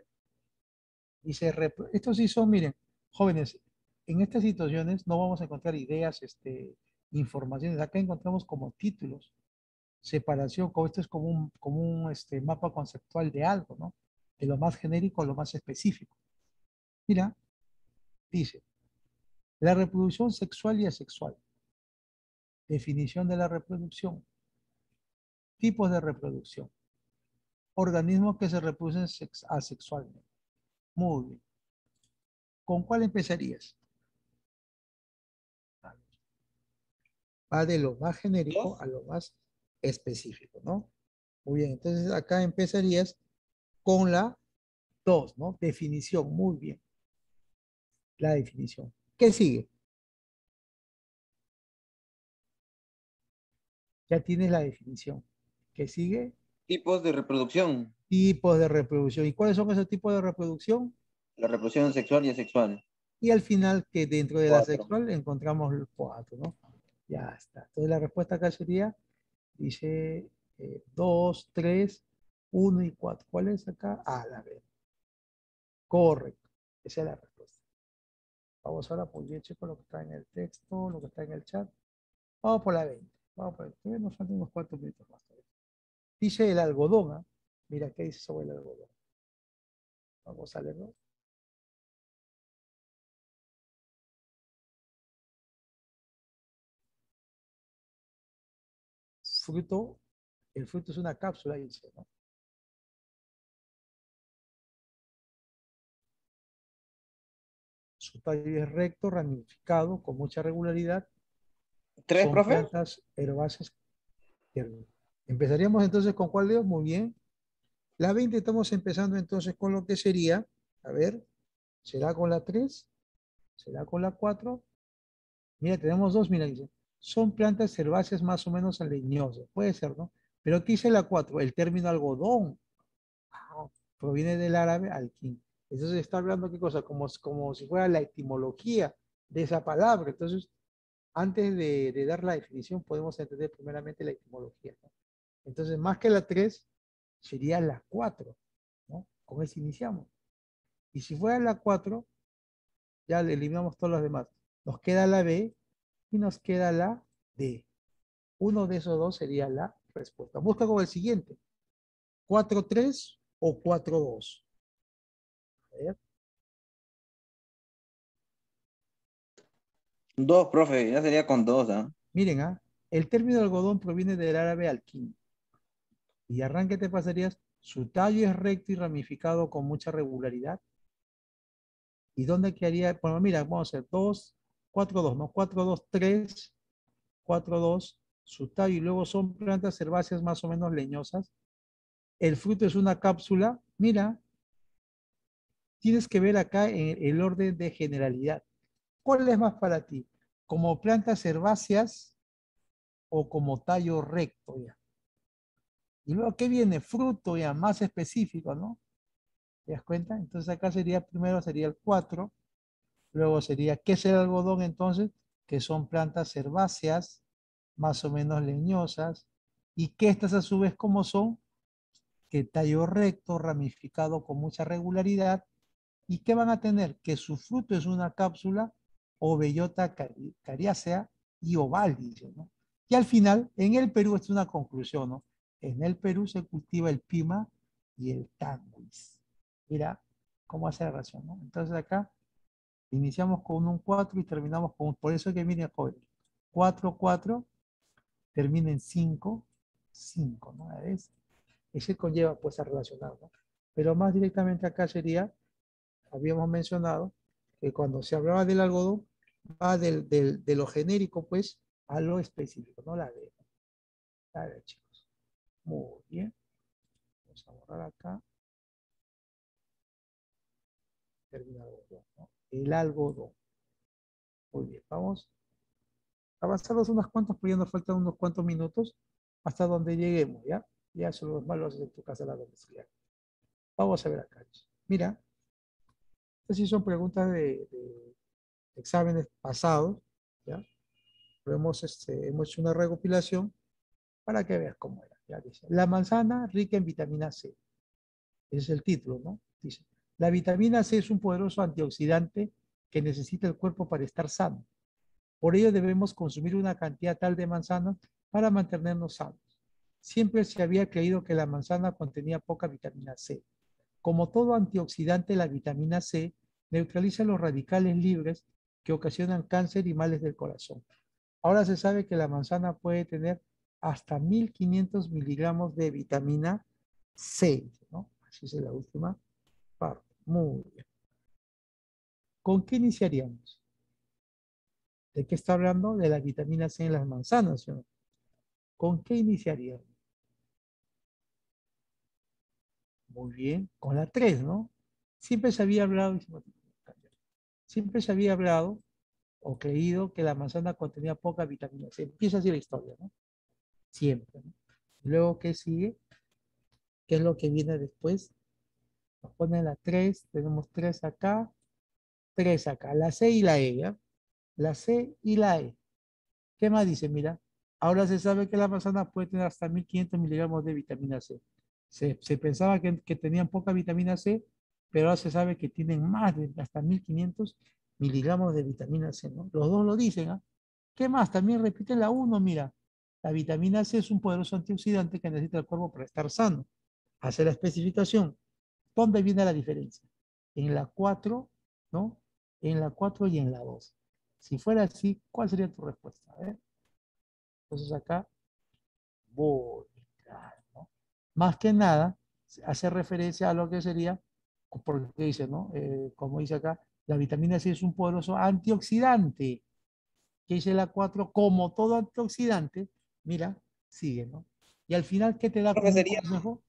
Dice, estos sí son, miren, jóvenes, en estas situaciones no vamos a encontrar ideas, este, informaciones. Acá encontramos como títulos, separación, como esto es como un, como un este, mapa conceptual de algo, ¿no? De lo más genérico a lo más específico. Mira, dice, la reproducción sexual y asexual. Definición de la reproducción. Tipos de reproducción organismos que se reproducen asexualmente. Muy bien. ¿Con cuál empezarías? Va de lo más genérico a lo más específico, ¿no? Muy bien, entonces acá empezarías con la 2, ¿no? Definición, muy bien. La definición. ¿Qué sigue? Ya tienes la definición. ¿Qué sigue? Tipos de reproducción. Tipos de reproducción. ¿Y cuáles son esos tipos de reproducción? La reproducción sexual y asexual. Y al final, que dentro de la sexual encontramos el cuatro, ¿no? Ya está. Entonces la respuesta acá sería, dice, 2, 3, 1 y 4. ¿Cuál es acá? Ah, la B. Correcto. Esa es la respuesta. Vamos ahora por pues, checo lo que está en el texto, lo que está en el chat. Vamos por la 20. Vamos ver, todavía nos faltan unos cuantos minutos más. Dice el algodón, ¿ah? Mira, ¿qué dice sobre el algodón? Vamos a leerlo. Fruto, el fruto es una cápsula, dice, ¿no? Su tallo es recto, ramificado, con mucha regularidad. ¿Tres, Son profe? plantas herbáceas. Empezaríamos entonces con cuál Dios, muy bien. La 20 estamos empezando entonces con lo que sería, a ver, ¿será con la 3? ¿Será con la 4? Mira, tenemos dos, mira, dice, son plantas herbáceas más o menos leñosas, puede ser, ¿no? Pero aquí dice la 4, el término algodón, ah, proviene del árabe alquín. Entonces está hablando qué cosa, como, como si fuera la etimología de esa palabra. Entonces, antes de, de dar la definición, podemos entender primeramente la etimología. ¿no? Entonces, más que la 3, sería la 4. ¿no? Con eso iniciamos. Y si fuera la 4, ya eliminamos todos los demás. Nos queda la B y nos queda la D. Uno de esos dos sería la respuesta. Busca con el siguiente. 4-3 o 4-2. A ver. Dos, profe, ya sería con dos, ¿ah? Miren, ¿ah? el término algodón proviene del árabe alquín. Y arranque te pasarías, su tallo es recto y ramificado con mucha regularidad. ¿Y dónde quedaría? Bueno, mira, vamos a hacer 2, 4, 2, ¿no? 4, 2, 3, 4, 2, su tallo. Y luego son plantas herbáceas más o menos leñosas. El fruto es una cápsula. Mira, tienes que ver acá en el orden de generalidad. ¿Cuál es más para ti? ¿Como plantas herbáceas o como tallo recto ya? Y luego, ¿qué viene? Fruto ya, más específico, ¿no? ¿Te das cuenta? Entonces acá sería, primero sería el 4, luego sería, ¿qué es el algodón entonces? Que son plantas herbáceas, más o menos leñosas, y que estas a su vez, ¿cómo son? Que tallo recto, ramificado con mucha regularidad, ¿y qué van a tener? Que su fruto es una cápsula o bellota cari cariácea y oval, ¿no? Y al final, en el Perú, esta es una conclusión, ¿no? En el Perú se cultiva el pima y el tanguis. Mira cómo hace la relación, ¿no? Entonces acá iniciamos con un 4 y terminamos con un... Por eso que miren, joven, 4, 4, termina en 5, 5, ¿no? ¿Ves? Ese conlleva pues a relacionar, ¿no? Pero más directamente acá sería, habíamos mencionado, que cuando se hablaba del algodón, va del, del, de lo genérico pues a lo específico, no la de. La de chicos. Muy bien. Vamos a borrar acá. Termina algodón, ¿no? El algodón. Muy bien, vamos avanzamos unas cuantas, porque ya nos faltan unos cuantos minutos hasta donde lleguemos, ¿ya? Ya son los malos en tu casa la domiciliaria. Vamos a ver acá. Mira, estas sí son preguntas de, exámenes pasados, ¿ya? Hemos, este, hemos hecho una recopilación para que veas cómo era. La manzana rica en vitamina C. Ese es el título, ¿no? Dice, la vitamina C es un poderoso antioxidante que necesita el cuerpo para estar sano. Por ello debemos consumir una cantidad tal de manzana para mantenernos sanos. Siempre se había creído que la manzana contenía poca vitamina C. Como todo antioxidante, la vitamina C neutraliza los radicales libres que ocasionan cáncer y males del corazón. Ahora se sabe que la manzana puede tener hasta 1500 miligramos de vitamina C. Así es la última parte. Muy bien. ¿Con qué iniciaríamos? ¿De qué está hablando? De la vitamina C en las manzanas. ¿sí? ¿Con qué iniciaríamos? Muy bien, con la 3, ¿no? Siempre se había hablado, siempre se había hablado o creído que la manzana contenía poca vitamina C. Empieza así la historia, ¿no? Siempre. ¿no? Luego, ¿qué sigue? ¿Qué es lo que viene después? Nos ponen la 3, tenemos 3 acá, 3 acá, la C y la E, ¿ya? La C y la E. ¿Qué más dice? Mira, ahora se sabe que la manzana puede tener hasta 1500 miligramos de vitamina C. Se, se pensaba que, que, tenían poca vitamina C, pero ahora se sabe que tienen más de hasta 1500 miligramos de vitamina C, ¿no? Los dos lo dicen, ¿ah? ¿Qué más? También repite la 1, mira. La vitamina C es un poderoso antioxidante que necesita el cuerpo para estar sano. Hace la especificación. ¿Dónde viene la diferencia? En la 4, ¿no? En la 4 y en la 2. Si fuera así, ¿cuál sería tu respuesta? A ver. Entonces acá, voy, ¿no? Más que nada, hace referencia a lo que sería, porque dice, ¿no? Eh, como dice acá, la vitamina C es un poderoso antioxidante. Que dice la 4, como todo antioxidante, mira, sigue, ¿no? Y al final, ¿qué te da como sería? consejo?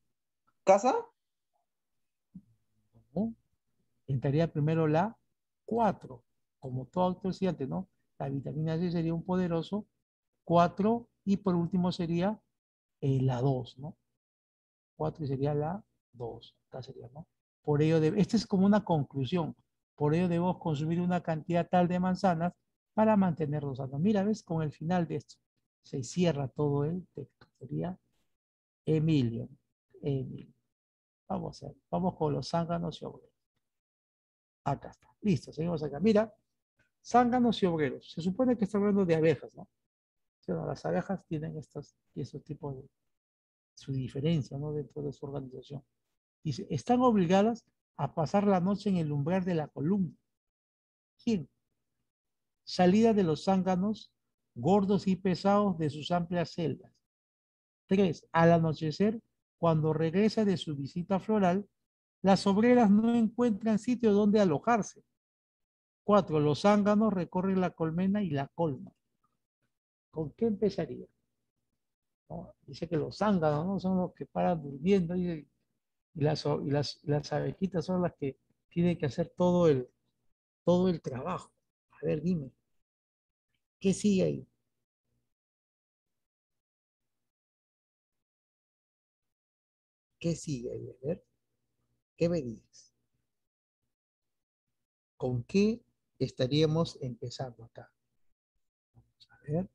¿Casa? Entraría primero la 4, como todo antioxidante, ¿no? La vitamina C sería un poderoso 4 y por último sería eh, la 2, ¿no? 4 y sería la 2. Acá sería, ¿no? Por ello, de, esta es como una conclusión. Por ello debemos consumir una cantidad tal de manzanas para mantenerlos sanos. Mira, ¿ves? Con el final de esto se cierra todo el texto. Sería Emilio. Emilio. Vamos a ver. Vamos con los zánganos y obreros. Acá está. Listo, seguimos acá. Mira, zánganos y obreros. Se supone que está hablando de abejas, ¿no? las abejas tienen estos, estos tipos de su diferencia, ¿no? Dentro de su organización. Dice, están obligadas a pasar la noche en el umbral de la columna. ¿Quién? Salida de los zánganos gordos y pesados de sus amplias celdas. Tres, al anochecer, cuando regresa de su visita floral, las obreras no encuentran sitio donde alojarse. Cuatro, los zánganos recorren la colmena y la colman. ¿Con qué empezaría? Dice que los zánganos ¿no? son los que paran durmiendo y, las abejitas son las que tienen que hacer todo el, todo el trabajo. A ver, dime. ¿Qué sigue ahí? ¿Qué sigue ahí? A ver. ¿Qué dices? ¿Con qué estaríamos empezando acá? Vamos a ver.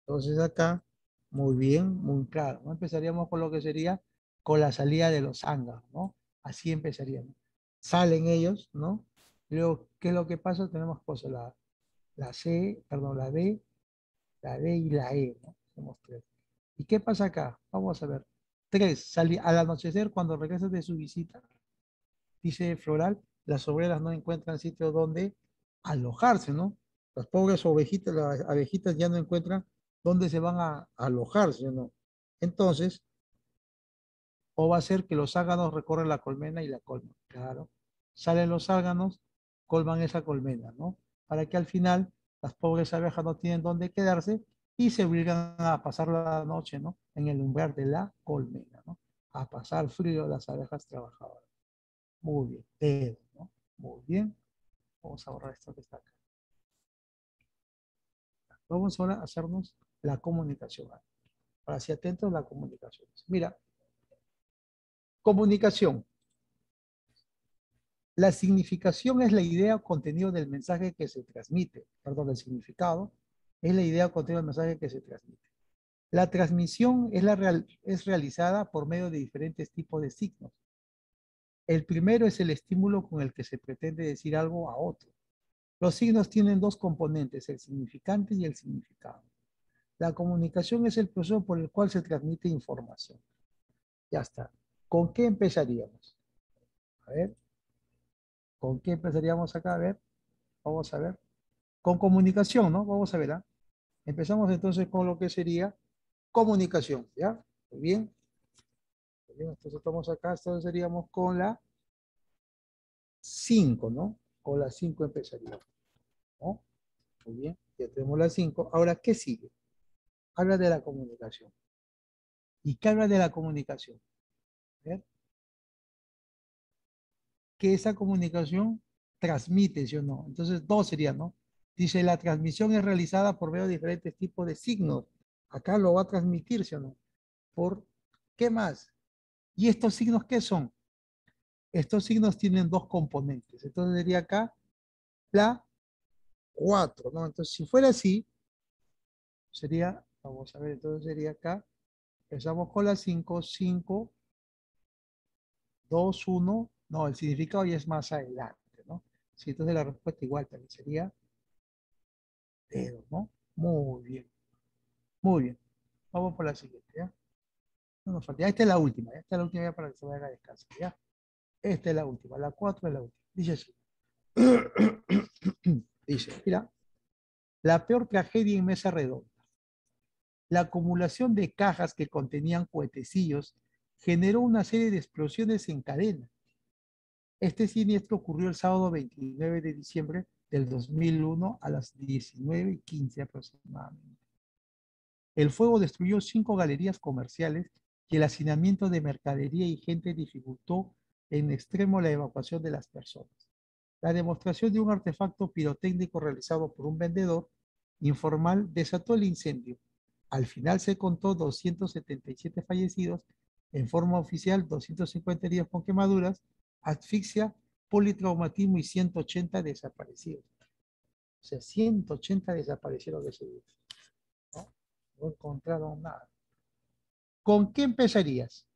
Entonces acá, muy bien, muy claro. Empezaríamos con lo que sería con la salida de los zánganos, ¿no? Así empezaríamos. Salen ellos, ¿no? Luego, ¿qué es lo que pasa? Tenemos cosas, la, la C, perdón, la D, la D y la E, ¿no? Tenemos tres. ¿Y qué pasa acá? Vamos a ver. Tres, al anochecer, cuando regresas de su visita, dice Floral, las obreras no encuentran sitio donde alojarse, ¿no? Las pobres ovejitas, las abejitas ya no encuentran dónde se van a, alojarse, ¿no? Entonces, o va a ser que los áganos recorren la colmena y la colman, claro. Salen los áganos, colman esa colmena, ¿no? Para que al final las pobres abejas no tienen dónde quedarse y se obligan a pasar la noche, ¿no? En el umbral de la colmena, ¿no? A pasar frío las abejas trabajadoras. Muy bien, ¿no? Muy bien. Vamos a borrar esto que está acá. Vamos ahora a hacernos la comunicación. Para si atentos a la comunicación. Mira, comunicación. La significación es la idea o contenido del mensaje que se transmite. Perdón, el significado es la idea contenido del mensaje que se transmite. La transmisión es, la real, es realizada por medio de diferentes tipos de signos. El primero es el estímulo con el que se pretende decir algo a otro. Los signos tienen dos componentes, el significante y el significado. La comunicación es el proceso por el cual se transmite información. Ya está. ¿Con qué empezaríamos? A ver. ¿Con qué empezaríamos acá? A ver. Vamos a ver. Con comunicación, ¿no? Vamos a ver. ¿ah? Empezamos entonces con lo que sería comunicación. ¿Ya? Muy bien. Muy bien. Entonces estamos acá. Entonces seríamos con la 5, ¿no? Con la 5 empezaríamos. Muy bien. Ya tenemos la 5. Ahora, ¿qué sigue? habla de la comunicación. ¿Y qué habla de la comunicación? Que esa comunicación transmite, ¿sí o no? Entonces, dos serían, ¿no? Dice, la transmisión es realizada por medio de diferentes tipos de signos. Acá lo va a transmitir, ¿sí o no? ¿Por qué más? ¿Y estos signos qué son? Estos signos tienen dos componentes. Entonces sería acá la 4, ¿no? Entonces, si fuera así, sería Vamos a ver, entonces sería acá. Empezamos con la 5, 5, 2, 1. No, el significado ya es más adelante, ¿no? Sí, entonces la respuesta igual también sería Muy bien. Muy bien. Vamos por la siguiente, ¿ya? No nos falta. Esta es la última. Esta es la última ya para que se vaya a descansar, ¿ya? Esta es la última, la cuatro es la última. Dice así. Dice, mira, la peor tragedia en mesa redonda. La acumulación de cajas que contenían cohetecillos generó una serie de explosiones en cadena. Este siniestro ocurrió el sábado 29 de diciembre del 2001 a las 19.15 aproximadamente. El fuego destruyó cinco galerías comerciales y el hacinamiento de mercadería y gente dificultó en extremo la evacuación de las personas. La demostración de un artefacto pirotécnico realizado por un vendedor informal desató el incendio. Al final se contó 277 fallecidos, en forma oficial 250 heridos con quemaduras, asfixia, politraumatismo y 180 desaparecidos. O sea, 180 desaparecieron de ese día. ¿No? encontraron nada. ¿Con qué empezarías?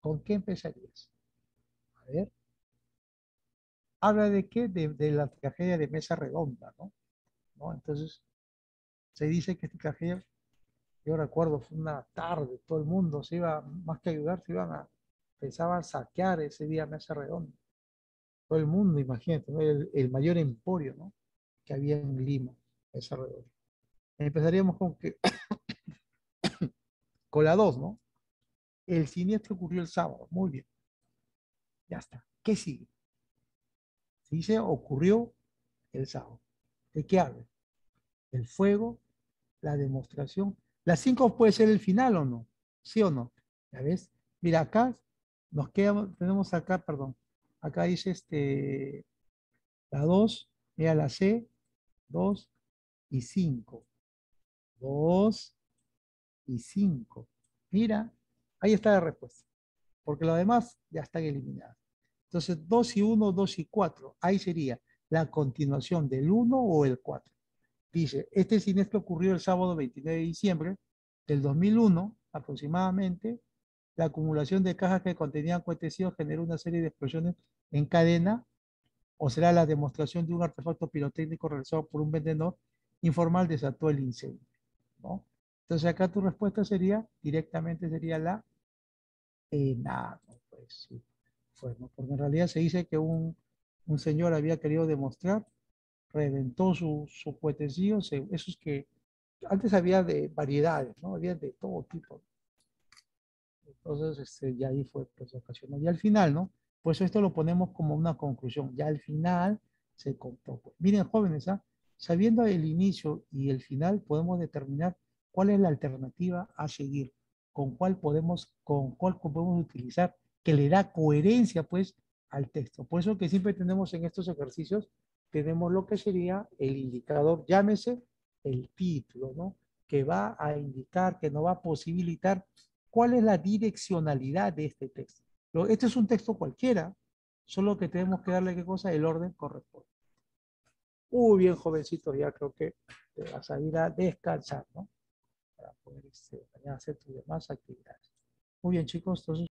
¿Con qué empezarías? A ver. Habla de qué? De, la tragedia de mesa redonda, ¿no? ¿no? Entonces, se dice que esta tragedia, yo recuerdo, fue una tarde, todo el mundo se iba, más que ayudar, se iban a, pensaban saquear ese día mesa redonda. Todo el mundo, imagínate, el, mayor emporio, ¿no? Que había en Lima, mesa redonda. Empezaríamos con que, con la 2, ¿no? El siniestro ocurrió el sábado. Muy bien. Ya está. ¿Qué sigue? Se dice ocurrió el sábado. ¿De qué habla? El fuego, la demostración. Las cinco puede ser el final o no. ¿Sí o no? ¿Ya ves? Mira, acá nos quedamos, tenemos acá, perdón. Acá dice este, la 2, mira la C, 2 y 5. 2 y 5. Mira, Ahí está la respuesta. Porque lo demás ya están eliminados. Entonces, 2 y 1, 2 y 4. Ahí sería la continuación del 1 o el 4. Dice, este siniestro ocurrió el sábado 29 de diciembre del 2001, aproximadamente. La acumulación de cajas que contenían cuetecidos generó una serie de explosiones en cadena, o será la demostración de un artefacto pirotécnico realizado por un vendedor informal desató el incendio. Entonces acá tu respuesta sería, directamente sería la eh, nada, pues sí, fue, porque en realidad se dice que un, un señor había querido demostrar, reventó su, su puetecillo, eso es que antes había de variedades, ¿no? Había de todo tipo. Entonces, este, ya ahí fue, pues, ocasionó. Y al final, ¿no? Pues esto lo ponemos como una conclusión. Ya al final se contó. Pues. Miren, jóvenes, ¿ah? sabiendo el inicio y el final, podemos determinar cuál es la alternativa a seguir con cuál podemos, con cuál podemos utilizar, que le da coherencia pues al texto. Por eso que siempre tenemos en estos ejercicios, tenemos lo que sería el indicador, llámese el título, ¿no? Que va a indicar, que nos va a posibilitar cuál es la direccionalidad de este texto. Este es un texto cualquiera, solo que tenemos que darle qué cosa, el orden corresponde. Muy bien, jovencitos, ya creo que te vas a ir a descansar, ¿no? para poder este, hacer tus demás actividades. Muy bien, chicos, entonces